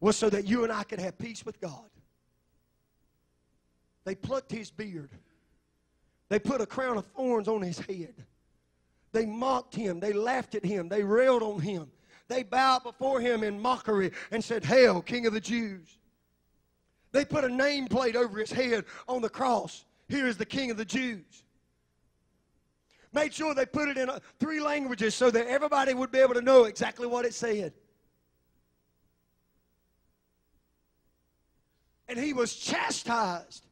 was so that you and I could have peace with God. They plucked his beard. They put a crown of thorns on his head. They mocked him. They laughed at him. They railed on him. They bowed before him in mockery and said, Hail, King of the Jews. They put a nameplate over his head on the cross. Here is the King of the Jews. Made sure they put it in uh, three languages so that everybody would be able to know exactly what it said. And he was chastised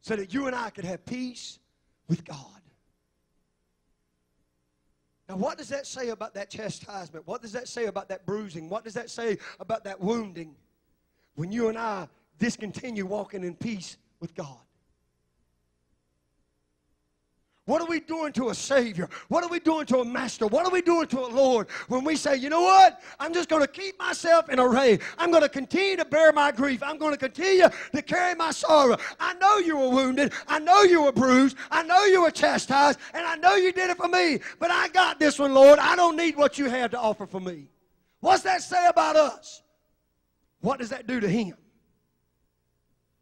so that you and I could have peace with God. Now, what does that say about that chastisement? What does that say about that bruising? What does that say about that wounding when you and I discontinue walking in peace with God? What are we doing to a Savior? What are we doing to a Master? What are we doing to a Lord when we say, you know what? I'm just going to keep myself in array. I'm going to continue to bear my grief. I'm going to continue to carry my sorrow. I know you were wounded. I know you were bruised. I know you were chastised. And I know you did it for me. But I got this one, Lord. I don't need what you have to offer for me. What's that say about us? What does that do to Him?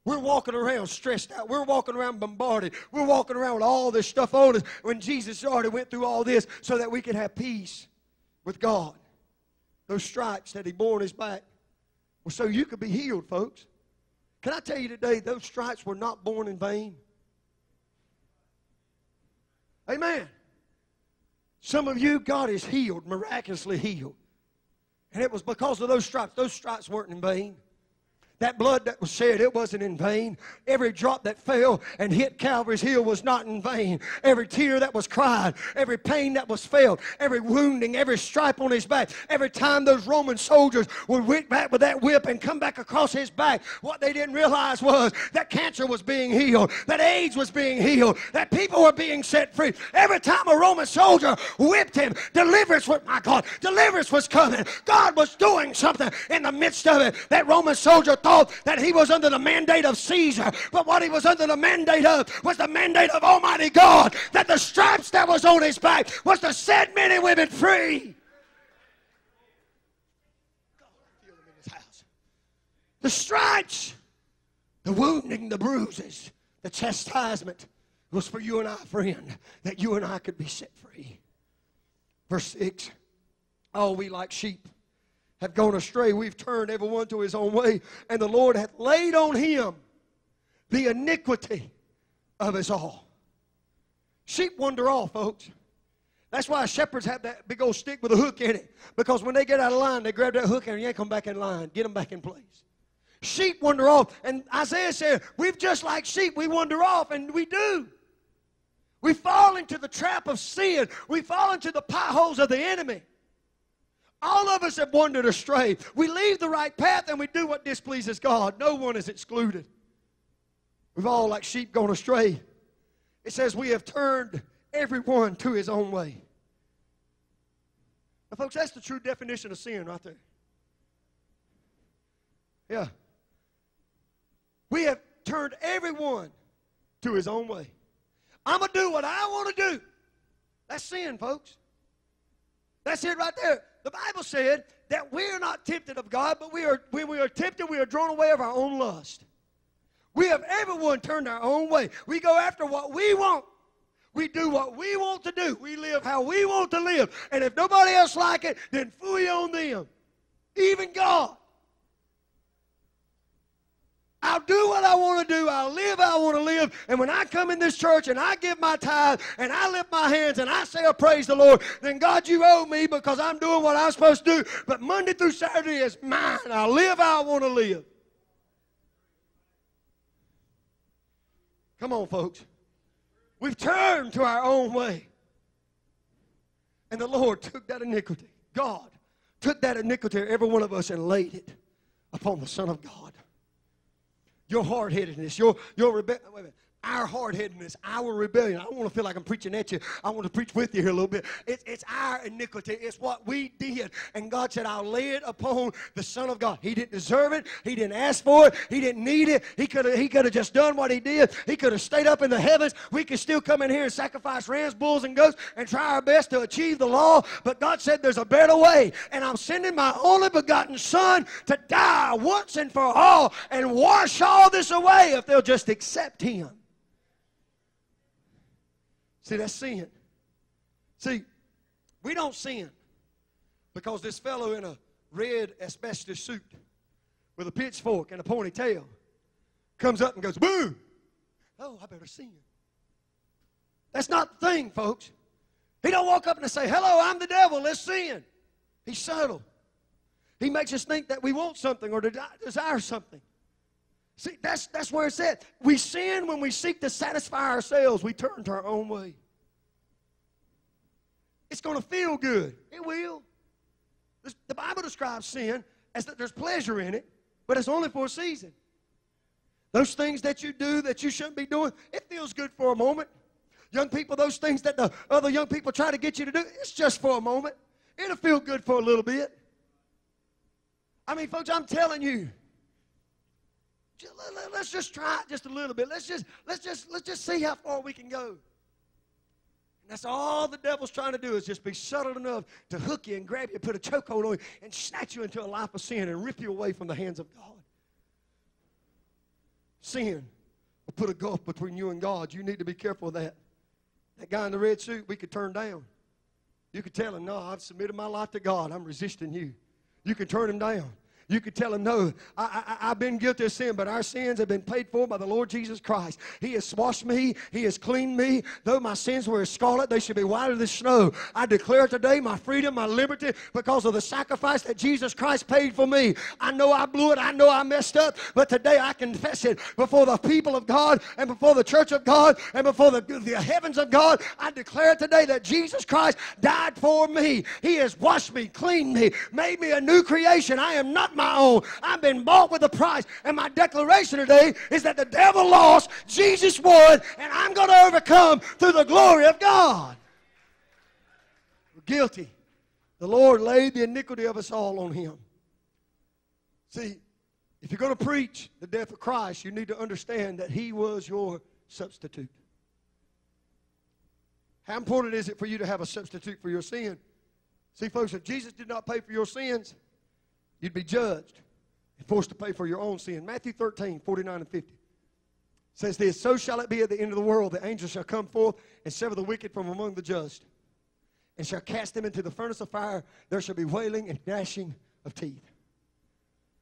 We're walking around stressed out. We're walking around bombarded. We're walking around with all this stuff on us when Jesus already went through all this so that we could have peace with God. Those stripes that He bore on His back were so you could be healed, folks. Can I tell you today, those stripes were not borne in vain? Amen. Some of you, God is healed, miraculously healed. And it was because of those stripes. Those stripes weren't in vain. That blood that was shed, it wasn't in vain. Every drop that fell and hit Calvary's hill was not in vain. Every tear that was cried, every pain that was felt, every wounding, every stripe on his back, every time those Roman soldiers would whip back with that whip and come back across his back, what they didn't realize was that cancer was being healed, that AIDS was being healed, that people were being set free. Every time a Roman soldier whipped him, deliverance was, my God, deliverance was coming. God was doing something in the midst of it. That Roman soldier thought that he was under the mandate of Caesar, but what he was under the mandate of was the mandate of Almighty God, that the stripes that was on his back was to set men and women free. The stripes, the wounding, the bruises, the chastisement was for you and I, friend, that you and I could be set free. Verse 6 All we like sheep have gone astray. We've turned everyone to his own way, and the Lord hath laid on him the iniquity of us all. Sheep wander off, folks. That's why shepherds have that big old stick with a hook in it. Because when they get out of line, they grab that hook and yank them back in line, get them back in place. Sheep wander off. And Isaiah said, We've just like sheep, we wander off, and we do. We fall into the trap of sin. We fall into the potholes of the enemy. All of us have wandered astray. We leave the right path and we do what displeases God. No one is excluded. We've all, like sheep, gone astray. It says we have turned everyone to his own way. Now, folks, that's the true definition of sin right there. Yeah. We have turned everyone to his own way. I'm going to do what I want to do. That's sin, folks. That's it right there. The Bible said that we are not tempted of God, but we are, when we are tempted, we are drawn away of our own lust. We have everyone turned our own way. We go after what we want. We do what we want to do. We live how we want to live. And if nobody else like it, then fooey on them. Even God. I'll do what I want to do. I'll live how I want to live. And when I come in this church and I give my tithe and I lift my hands and I say, oh, praise the Lord, then God, you owe me because I'm doing what I'm supposed to do. But Monday through Saturday is mine. I'll live how I want to live. Come on, folks. We've turned to our own way. And the Lord took that iniquity. God took that iniquity, every one of us, and laid it upon the Son of God your hard headedness, your, your rebellion. Our hard headedness, our rebellion. I don't want to feel like I'm preaching at you. I want to preach with you here a little bit. It's, it's our iniquity. It's what we did. And God said, I'll lay it upon the Son of God. He didn't deserve it. He didn't ask for it. He didn't need it. He could have he could have just done what he did. He could have stayed up in the heavens. We could still come in here and sacrifice rams, bulls, and goats and try our best to achieve the law. But God said there's a better way. And I'm sending my only begotten Son to die once and for all and wash all this away if they'll just accept him. See, that's sin. See, we don't sin because this fellow in a red asbestos suit with a pitchfork and a ponytail comes up and goes, boo! Oh, I better sin. That's not the thing, folks. He don't walk up and say, hello, I'm the devil, let's sin. He's subtle. He makes us think that we want something or desire something. See, that's, that's where it's at. We sin when we seek to satisfy ourselves. We turn to our own way. It's going to feel good. It will. The Bible describes sin as that there's pleasure in it, but it's only for a season. Those things that you do that you shouldn't be doing, it feels good for a moment. Young people, those things that the other young people try to get you to do, it's just for a moment. It'll feel good for a little bit. I mean, folks, I'm telling you, let's just try it just a little bit. Let's just let's just let's just see how far we can go. And that's all the devil's trying to do is just be subtle enough to hook you and grab you, put a chokehold on you, and snatch you into a life of sin and rip you away from the hands of God. Sin will put a gulf between you and God. You need to be careful of that. That guy in the red suit, we could turn down. You could tell him, No, I've submitted my life to God. I'm resisting you. You can turn him down. You could tell him, No, I, I, I've been guilty of sin, but our sins have been paid for by the Lord Jesus Christ. He has washed me, He has cleaned me. Though my sins were as scarlet, they should be whiter than snow. I declare today my freedom, my liberty, because of the sacrifice that Jesus Christ paid for me. I know I blew it, I know I messed up, but today I confess it before the people of God and before the church of God and before the, the heavens of God. I declare today that Jesus Christ died for me. He has washed me, cleaned me, made me a new creation. I am not my own. I've been bought with a price. And my declaration today is that the devil lost, Jesus won, and I'm going to overcome through the glory of God. We're guilty. The Lord laid the iniquity of us all on him. See, if you're going to preach the death of Christ, you need to understand that he was your substitute. How important is it for you to have a substitute for your sin? See, folks, if Jesus did not pay for your sins, you'd be judged and forced to pay for your own sin. Matthew 13, 49 and 50 says this So shall it be at the end of the world. The angels shall come forth and sever the wicked from among the just, and shall cast them into the furnace of fire. There shall be wailing and gnashing of teeth.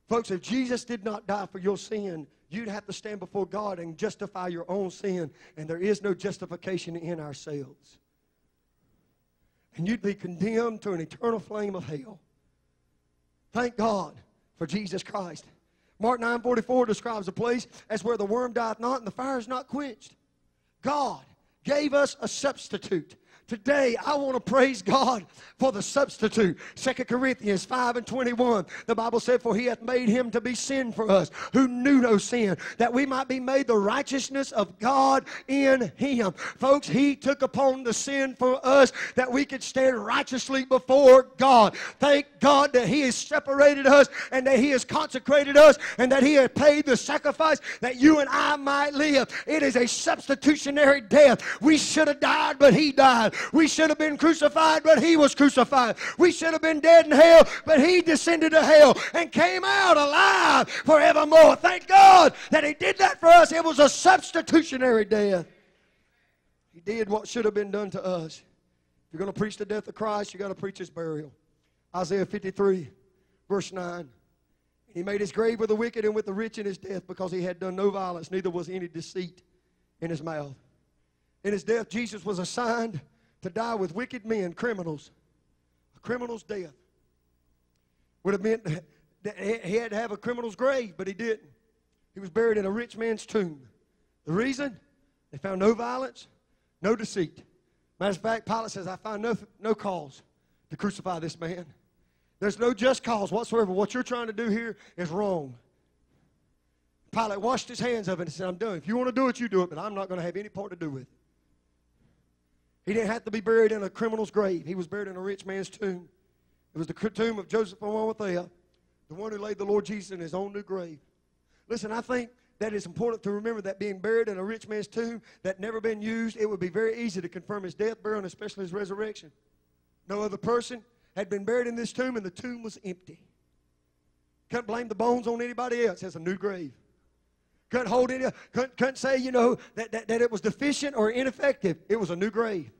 Folks, if Jesus did not die for your sin, you'd have to stand before God and justify your own sin, and there is no justification in ourselves. And you'd be condemned to an eternal flame of hell. Thank God for Jesus Christ. Mark 9:44 describes a place as where the worm dieth not and the fire is not quenched. God gave us a substitute. Today, I want to praise God for the substitute. 2 Corinthians 5 and 21. The Bible said, For he hath made him to be sin for us, who knew no sin, that we might be made the righteousness of God in him. Folks, he took upon the sin for us that we could stand righteously before God. Thank God that he has separated us and that he has consecrated us and that he has paid the sacrifice that you and I might live. It is a substitutionary death. We should have died, but he died. We should have been crucified, but he was crucified. We should have been dead in hell, but he descended to hell and came out alive forevermore. Thank God that he did that for us. It was a substitutionary death. He did what should have been done to us. If you're going to preach the death of Christ, you've got to preach his burial. Isaiah 53, verse 9. He made his grave with the wicked and with the rich in his death because he had done no violence, neither was any deceit in his mouth. In his death, Jesus was assigned to die with wicked men, criminals. A criminal's death would have meant that he had to have a criminal's grave, but he didn't. He was buried in a rich man's tomb. The reason? They found no violence, no deceit. Matter of fact, Pilate says, I find no, no cause to crucify this man. There's no just cause whatsoever. What you're trying to do here is wrong. Pilate washed his hands of it and said, I'm done. If you want to do it, you do it, but I'm not going to have any part to do with it. He didn't have to be buried in a criminal's grave. He was buried in a rich man's tomb. It was the tomb of Joseph of Arimathea, the one who laid the Lord Jesus in his own new grave. Listen, I think that it's important to remember that being buried in a rich man's tomb that never been used, it would be very easy to confirm his death, burial, and especially his resurrection. No other person had been buried in this tomb, and the tomb was empty. Can't blame the bones on anybody else. It's a new grave. Couldn't hold any, couldn't, couldn't say, you know, that, that, that it was deficient or ineffective. It was a new grave.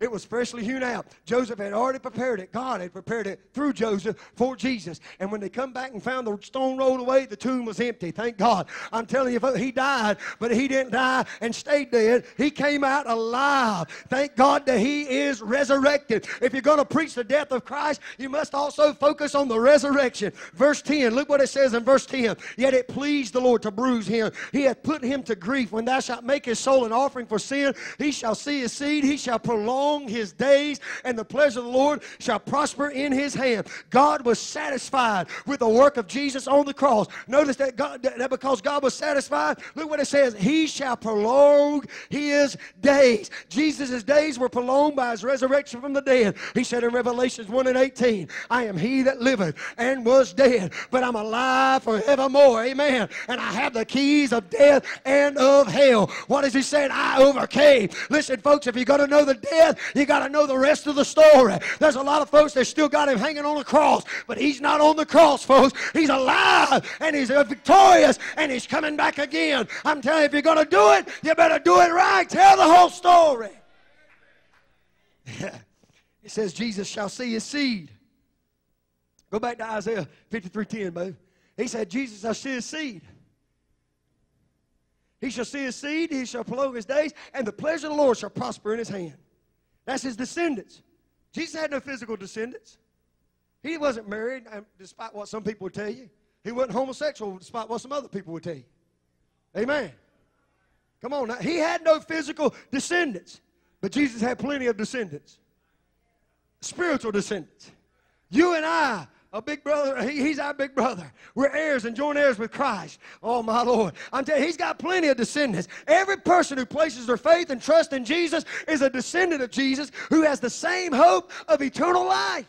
It was freshly hewn out. Joseph had already prepared it. God had prepared it through Joseph for Jesus. And when they come back and found the stone rolled away, the tomb was empty. Thank God. I'm telling you, he died, but he didn't die and stayed dead. He came out alive. Thank God that he is resurrected. If you're going to preach the death of Christ, you must also focus on the resurrection. Verse 10, look what it says in verse 10. Yet it pleased the Lord to bruise him. He hath put him to grief. When thou shalt make his soul an offering for sin, he shall see his seed. He shall prolong his days, and the pleasure of the Lord shall prosper in his hand. God was satisfied with the work of Jesus on the cross. Notice that God that because God was satisfied, look what it says, he shall prolong his days. Jesus' days were prolonged by his resurrection from the dead. He said in Revelations 1 and 18, I am he that liveth and was dead, but I'm alive forevermore. Amen. And I have the keys of death and of hell. What is he saying? I overcame. Listen, folks, if you're going to know the death, you got to know the rest of the story. There's a lot of folks that still got him hanging on a cross, but he's not on the cross, folks. He's alive and he's victorious and he's coming back again. I'm telling you, if you're going to do it, you better do it right. Tell the whole story. it says, Jesus shall see his seed. Go back to Isaiah 53:10, babe. He said, Jesus shall see his seed. He shall see his seed, he shall prolong his days, and the pleasure of the Lord shall prosper in his hand. That's his descendants. Jesus had no physical descendants. He wasn't married, um, despite what some people would tell you. He wasn't homosexual, despite what some other people would tell you. Amen. Come on now. He had no physical descendants, but Jesus had plenty of descendants. Spiritual descendants. You and I a big brother. He, he's our big brother. We're heirs and joint heirs with Christ. Oh, my Lord. I'm telling you, he's got plenty of descendants. Every person who places their faith and trust in Jesus is a descendant of Jesus who has the same hope of eternal life.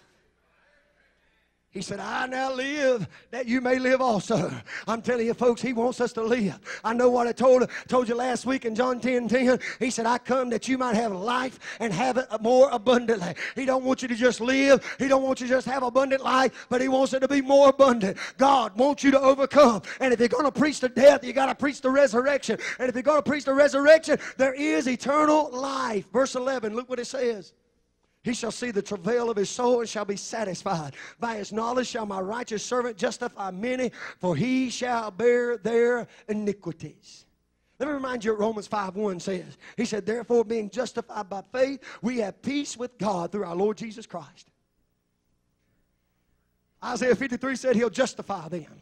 He said, I now live that you may live also. I'm telling you, folks, he wants us to live. I know what I told, told you last week in John 10 10. He said, I come that you might have life and have it more abundantly. He don't want you to just live. He don't want you to just have abundant life, but he wants it to be more abundant. God wants you to overcome. And if you're going to preach the death, you got to preach the resurrection. And if you're going to preach the resurrection, there is eternal life. Verse 11, look what it says. He shall see the travail of his soul and shall be satisfied. By his knowledge shall my righteous servant justify many, for he shall bear their iniquities. Let me remind you what Romans 5 1 says. He said, Therefore, being justified by faith, we have peace with God through our Lord Jesus Christ. Isaiah 53 said he'll justify them.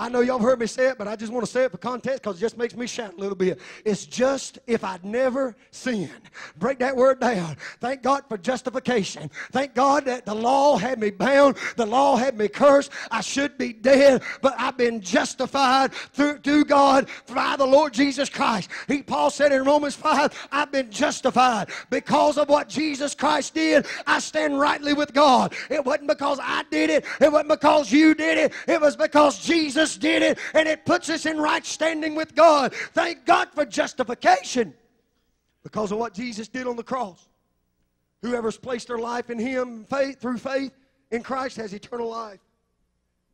I know y'all heard me say it, but I just want to say it for context because it just makes me shout a little bit. It's just if I'd never sinned. Break that word down. Thank God for justification. Thank God that the law had me bound, the law had me cursed. I should be dead, but I've been justified through, through God by the Lord Jesus Christ. He, Paul said in Romans 5, I've been justified because of what Jesus Christ did. I stand rightly with God. It wasn't because I did it, it wasn't because you did it, it was because Jesus did it, and it puts us in right standing with God. Thank God for justification because of what Jesus did on the cross. Whoever's placed their life in Him, faith through faith in Christ, has eternal life.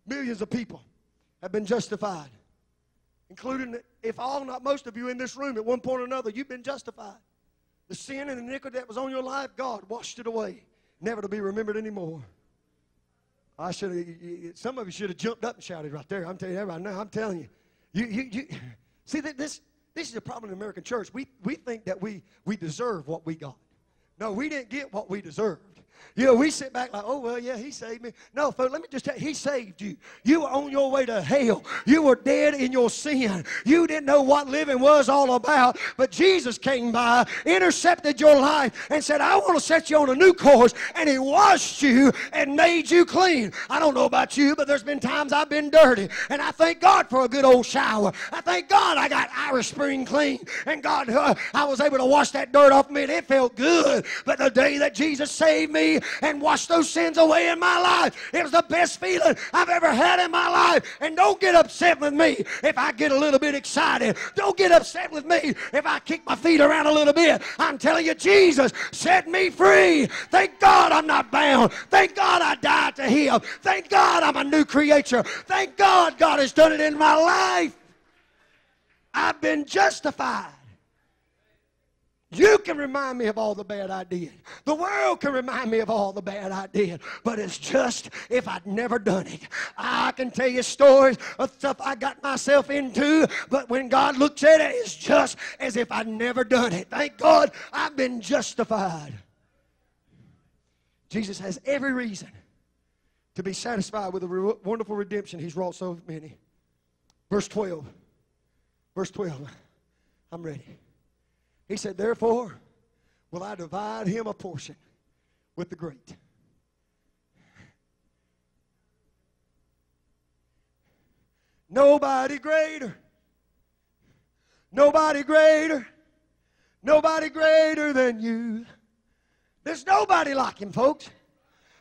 Millions of people have been justified, including, if all, not most of you in this room, at one point or another, you've been justified. The sin and the iniquity that was on your life, God washed it away, never to be remembered anymore. I should have. Some of you should have jumped up and shouted right there. I'm telling you right now. I'm telling you. You, you, you. See that this this is a problem in the American church. We we think that we we deserve what we got. No, we didn't get what we deserved. You know, we sit back like, oh, well, yeah, he saved me. No, folks, let me just tell you, he saved you. You were on your way to hell. You were dead in your sin. You didn't know what living was all about. But Jesus came by, intercepted your life, and said, I want to set you on a new course. And he washed you and made you clean. I don't know about you, but there's been times I've been dirty. And I thank God for a good old shower. I thank God I got Irish Spring clean. And God, uh, I was able to wash that dirt off me, and it felt good. But the day that Jesus saved me, and wash those sins away in my life. It was the best feeling I've ever had in my life. And don't get upset with me if I get a little bit excited. Don't get upset with me if I kick my feet around a little bit. I'm telling you, Jesus set me free. Thank God I'm not bound. Thank God I died to Him. Thank God I'm a new creature. Thank God God has done it in my life. I've been justified. You can remind me of all the bad I did. The world can remind me of all the bad I did. But it's just if I'd never done it. I can tell you stories of stuff I got myself into, but when God looks at it, it's just as if I'd never done it. Thank God I've been justified. Jesus has every reason to be satisfied with the wonderful redemption he's wrought so many. Verse 12. Verse 12. I'm ready. He said, Therefore, will I divide him a portion with the great. Nobody greater. Nobody greater. Nobody greater than you. There's nobody like him, folks.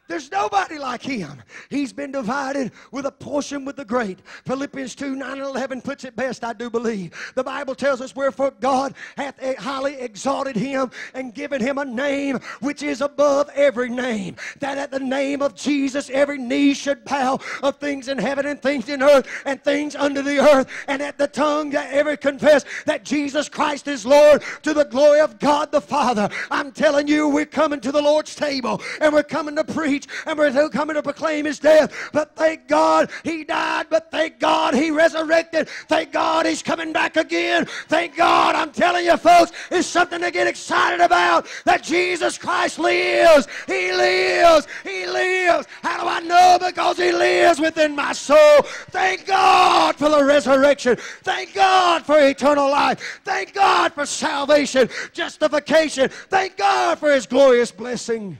There's nobody like him. He's been divided with a portion with the great. Philippians 2 9 and 11 puts it best, I do believe. The Bible tells us, Wherefore God hath highly exalted him and given him a name which is above every name, that at the name of Jesus every knee should bow of things in heaven and things in earth and things under the earth, and at the tongue that every confess that Jesus Christ is Lord to the glory of God the Father. I'm telling you, we're coming to the Lord's table and we're coming to preach and we're still coming to proclaim his death. But thank God he died, but thank God he resurrected. Thank God he's coming back again. Thank God, I'm telling you, folks, it's something to get excited about that Jesus Christ lives. He lives. He lives. How do I know? Because he lives within my soul. Thank God for the resurrection. Thank God for eternal life. Thank God for salvation, justification. Thank God for his glorious blessing.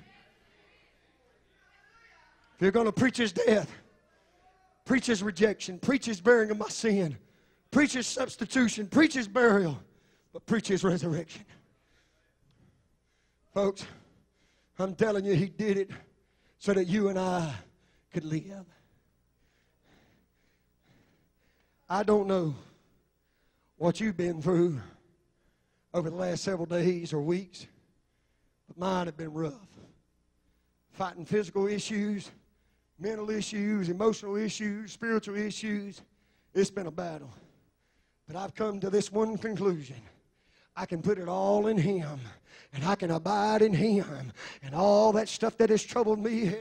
If you're going to preach his death, preach his rejection, preach his bearing of my sin, preach his substitution, preach his burial, but preach his resurrection. Folks, I'm telling you, he did it so that you and I could live. I don't know what you've been through over the last several days or weeks, but mine have been rough. Fighting physical issues, mental issues, emotional issues, spiritual issues. It's been a battle. But I've come to this one conclusion. I can put it all in Him, and I can abide in Him, and all that stuff that has troubled me.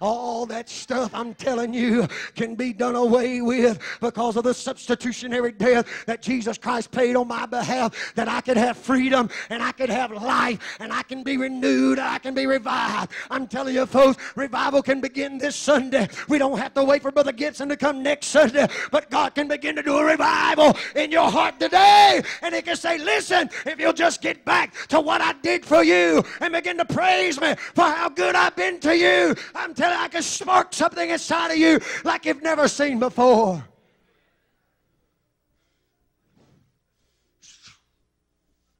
All that stuff, I'm telling you, can be done away with because of the substitutionary death that Jesus Christ paid on my behalf, that I could have freedom and I could have life and I can be renewed, I can be revived. I'm telling you, folks, revival can begin this Sunday. We don't have to wait for Brother Gibson to come next Sunday, but God can begin to do a revival in your heart today. And He can say, Listen, if you'll just get back to what I did for you and begin to praise me for how good I've been to you, I'm telling you, I can spark something inside of you like you've never seen before.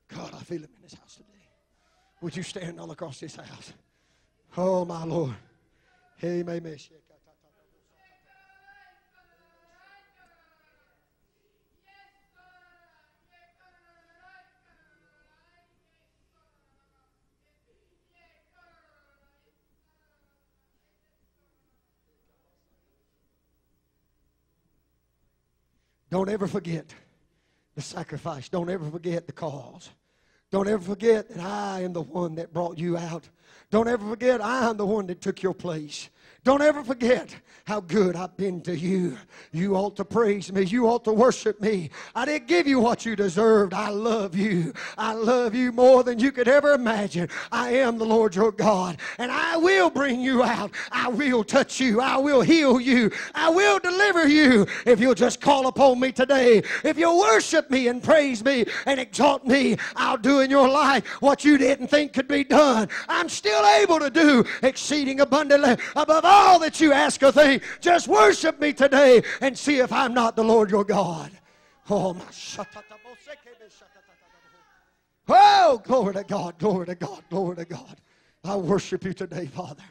God, I feel him in this house today. Would you stand all across this house? Oh, my Lord. Hey, may may shake. Don't ever forget the sacrifice. Don't ever forget the cause. Don't ever forget that I am the one that brought you out. Don't ever forget I am the one that took your place. Don't ever forget how good I've been to you. You ought to praise me. You ought to worship me. I didn't give you what you deserved. I love you. I love you more than you could ever imagine. I am the Lord your God, and I will bring you out. I will touch you. I will heal you. I will deliver you if you'll just call upon me today. If you'll worship me and praise me and exalt me, I'll do in your life what you didn't think could be done. I'm still able to do exceeding abundantly above all that you ask or think. Just worship me today and see if I'm not the Lord your God. Oh, my Oh, glory to God, glory to God, glory to God. I worship you today, Father.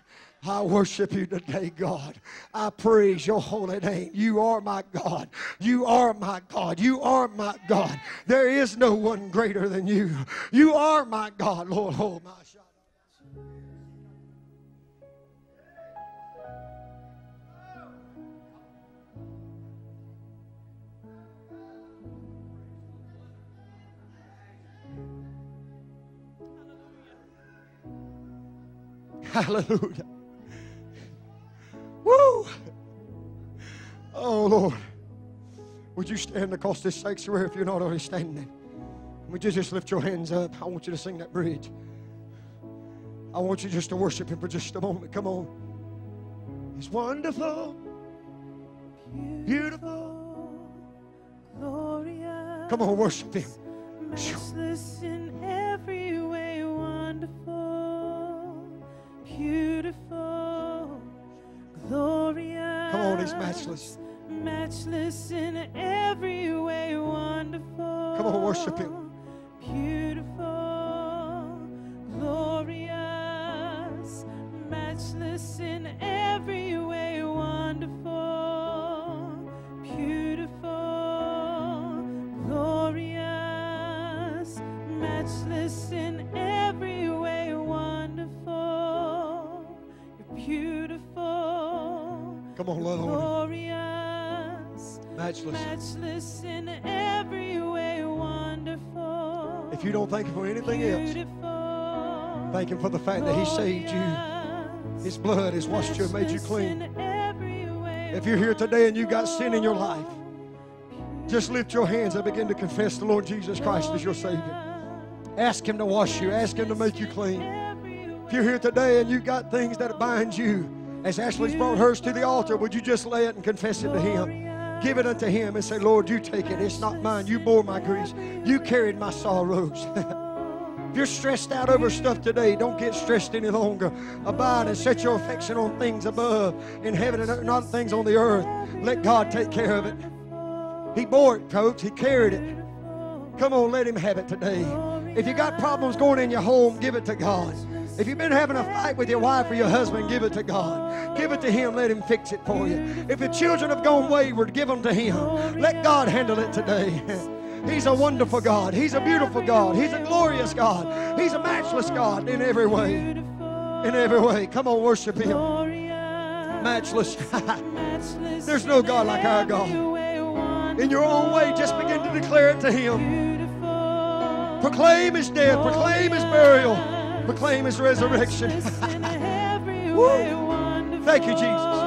I worship you today, God. I praise your holy name. You are my God. You are my God. You are my God. There is no one greater than you. You are my God, Lord. Oh, my Hallelujah. Woo! Oh, Lord. Would you stand across this sanctuary if you're not already standing? Would you just lift your hands up? I want you to sing that bridge. I want you just to worship Him for just a moment. Come on. It's wonderful, beautiful. Glorious. Come on, worship Him. He's matchless. Matchless in every way, wonderful. Come on, worship Him. Thank Him for anything else, thank Him for the fact that He saved you. His blood has washed you and made you clean. If you're here today and you got sin in your life, just lift your hands and begin to confess the Lord Jesus Christ as your Savior. Ask Him to wash you, ask Him to make you clean. If you're here today and you've got things that bind you, as Ashley's brought hers to the altar, would you just lay it and confess it to Him? Give it unto Him and say, Lord, you take it. It's not mine. You bore my griefs. You carried my sorrows. If you're stressed out over stuff today, don't get stressed any longer. Abide and set your affection on things above in heaven and not things on the earth. Let God take care of it. He bore it, folks. He carried it. Come on, let Him have it today. If you got problems going in your home, give it to God. If you've been having a fight with your wife or your husband, give it to God. Give it to Him. Let Him fix it for you. If your children have gone wayward, give them to Him. Let God handle it today. He's a wonderful God. He's a beautiful God. He's a glorious God. He's a matchless God in every way. In every way. Come on, worship Him. Matchless. There's no God like our God. In your own way, just begin to declare it to Him. Proclaim His death. Proclaim His burial. Proclaim His resurrection. Thank you, Jesus.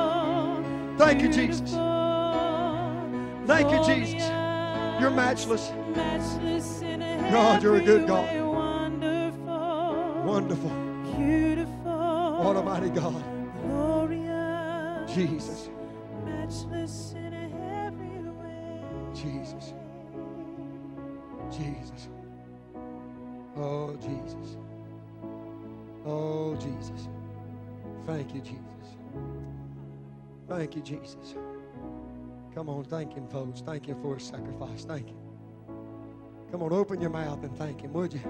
Thank you, Jesus. Thank you, Jesus. You're matchless. Matchless in God, you're a good God. Wonderful, Wonderful. beautiful, What a mighty God. glorious, Jesus. matchless in every way. Jesus. Jesus. Oh, Jesus. Oh, Jesus. Thank you, Jesus. Thank you, Jesus. Come on, thank Him, folks. Thank Him for His sacrifice. Thank Him. Come on, open your mouth and thank Him, would you?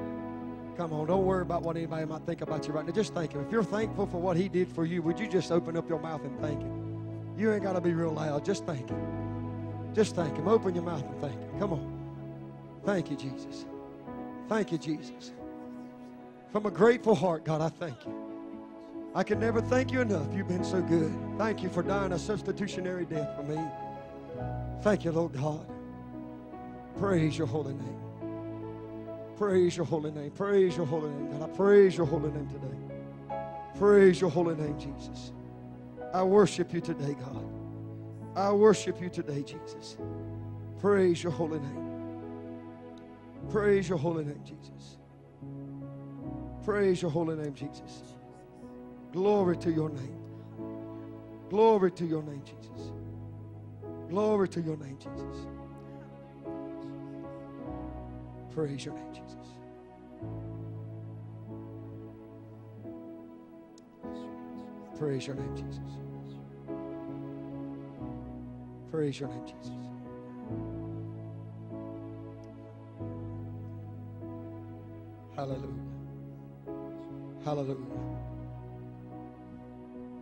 Come on, don't worry about what anybody might think about you right now. Just thank Him. If you're thankful for what He did for you, would you just open up your mouth and thank Him? You ain't got to be real loud. Just thank Him. Just thank Him. Open your mouth and thank Him. Come on. Thank you, Jesus. Thank you, Jesus. From a grateful heart, God, I thank you. I can never thank you enough. You've been so good. Thank you for dying a substitutionary death for me. Thank you, Lord God. Praise your holy name. Praise your holy name. Praise your holy name, God. I praise your holy name today. Praise your holy name, Jesus. I worship you today, God. I worship you today, Jesus. Praise your holy name. Praise your holy name, Jesus. Praise your holy name, Jesus. Glory to your name. Glory to your name, Jesus. Glory to your name, Jesus. Praise your name, Jesus. Praise your name, Jesus. Praise your name, Jesus. Hallelujah. Hallelujah.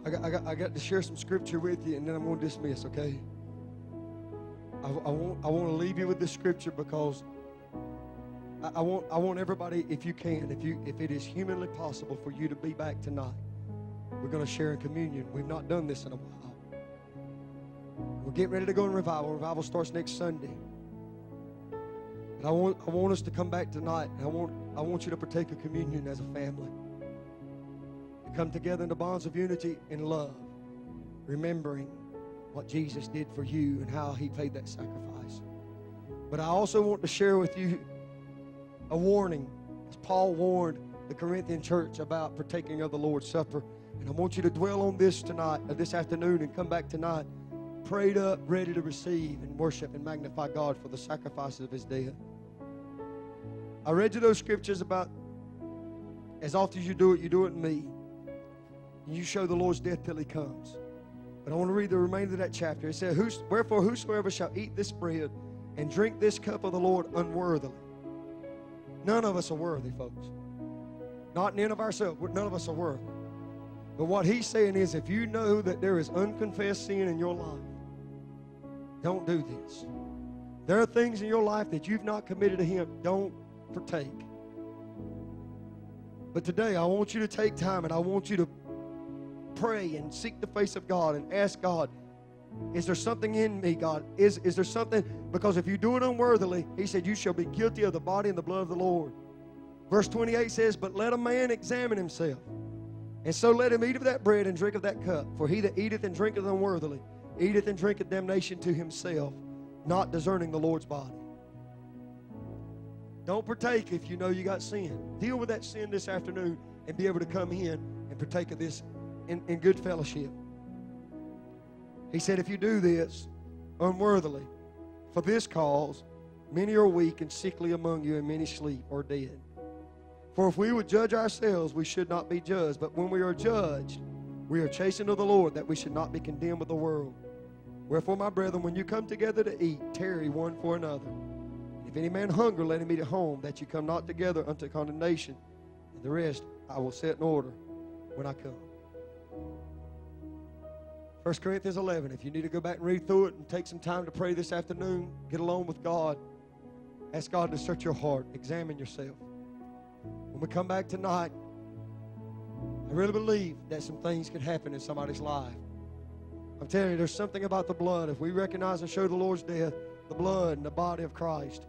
I got, I, got, I got to share some scripture with you and then I'm going to dismiss, okay? I, I, want, I want to leave you with this scripture because I, I, want, I want everybody, if you can, if, you, if it is humanly possible for you to be back tonight, we're going to share in communion. We've not done this in a while. We're getting ready to go in revival. Revival starts next Sunday. But I want, I want us to come back tonight. And I want, I want you to partake of communion as a family. To come together in the bonds of unity and love, remembering what Jesus did for you and how he paid that sacrifice. But I also want to share with you a warning, as Paul warned the Corinthian church about partaking of the Lord's Supper. And I want you to dwell on this tonight, or this afternoon, and come back tonight, prayed up, ready to receive and worship and magnify God for the sacrifices of his death. I read you those scriptures about as often as you do it, you do it in me. And you show the Lord's death till he comes. But I want to read the remainder of that chapter. It Whos- Wherefore, whosoever shall eat this bread and drink this cup of the Lord unworthily. None of us are worthy, folks. Not in of ourselves. None of us are worthy. But what he's saying is if you know that there is unconfessed sin in your life, don't do this. There are things in your life that you've not committed to him. Don't partake. But today, I want you to take time and I want you to pray and seek the face of God and ask God, is there something in me, God? Is, is there something? Because if you do it unworthily, he said, you shall be guilty of the body and the blood of the Lord. Verse 28 says, But let a man examine himself. And so let him eat of that bread and drink of that cup. For he that eateth and drinketh unworthily, eateth and drinketh damnation to himself, not discerning the Lord's body. Don't partake if you know you got sin. Deal with that sin this afternoon and be able to come in and partake of this in, in good fellowship. He said, If you do this unworthily, for this cause, many are weak and sickly among you, and many sleep or dead. For if we would judge ourselves, we should not be judged. But when we are judged, we are chastened of the Lord, that we should not be condemned with the world. Wherefore, my brethren, when you come together to eat, tarry one for another. If any man hunger, let him eat at home, that you come not together unto condemnation. And the rest I will set in order when I come. 1 Corinthians 11. If you need to go back and read through it and take some time to pray this afternoon, get alone with God. Ask God to search your heart, examine yourself. When we come back tonight, I really believe that some things can happen in somebody's life. I'm telling you, there's something about the blood. If we recognize and show the Lord's death, the blood and the body of Christ,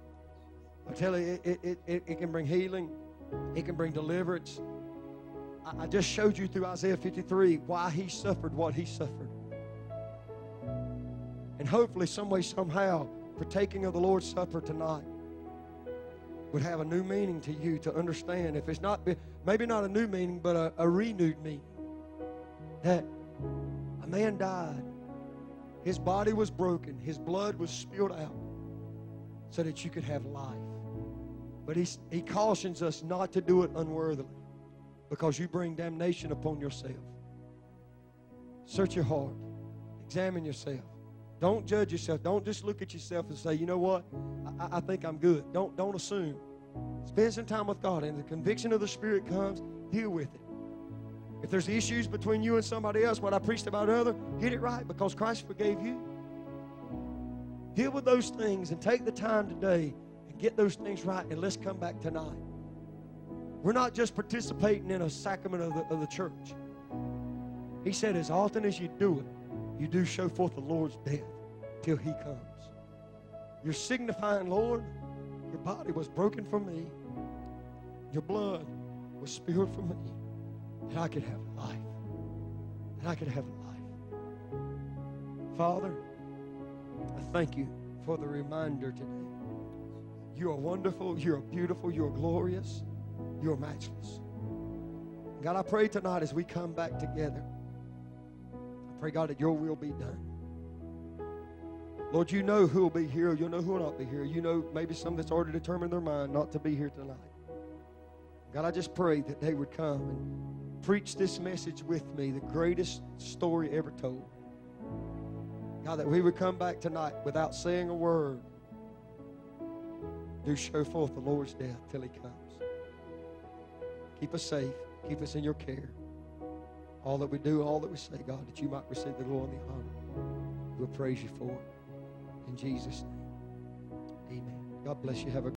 I tell you, it, it, it, it can bring healing, it can bring deliverance. I, I just showed you through Isaiah 53 why he suffered what he suffered. And hopefully, some way, somehow, partaking of the Lord's Supper tonight would have a new meaning to you to understand. If it's not, maybe not a new meaning, but a, a renewed meaning. That a man died, his body was broken, his blood was spilled out so that you could have life. But he, he cautions us not to do it unworthily because you bring damnation upon yourself. Search your heart, examine yourself. Don't judge yourself. Don't just look at yourself and say, you know what? I, I think I'm good. Don't, don't assume. Spend some time with God, and the conviction of the Spirit comes, deal with it. If there's issues between you and somebody else, what I preached about other, get it right because Christ forgave you. Deal with those things and take the time today and get those things right, and let's come back tonight. We're not just participating in a sacrament of the, of the church. He said, as often as you do it, you do show forth the Lord's death till he comes. You're signifying, Lord, your body was broken for me, your blood was spilled for me, that I could have life. That I could have life. Father, I thank you for the reminder today. You are wonderful, you are beautiful, you are glorious, you are matchless. God, I pray tonight as we come back together, pray, God, that your will be done. Lord, you know who will be here, you know who will not be here. You know maybe some that's already determined their mind not to be here tonight. God, I just pray that they would come and preach this message with me, the greatest story ever told. God, that we would come back tonight without saying a word. Do show forth the Lord's death till he comes. Keep us safe. Keep us in your care. All that we do, all that we say, God, that you might receive the glory and the honor. We'll praise you for it. In Jesus' name. Amen. God bless you. Have a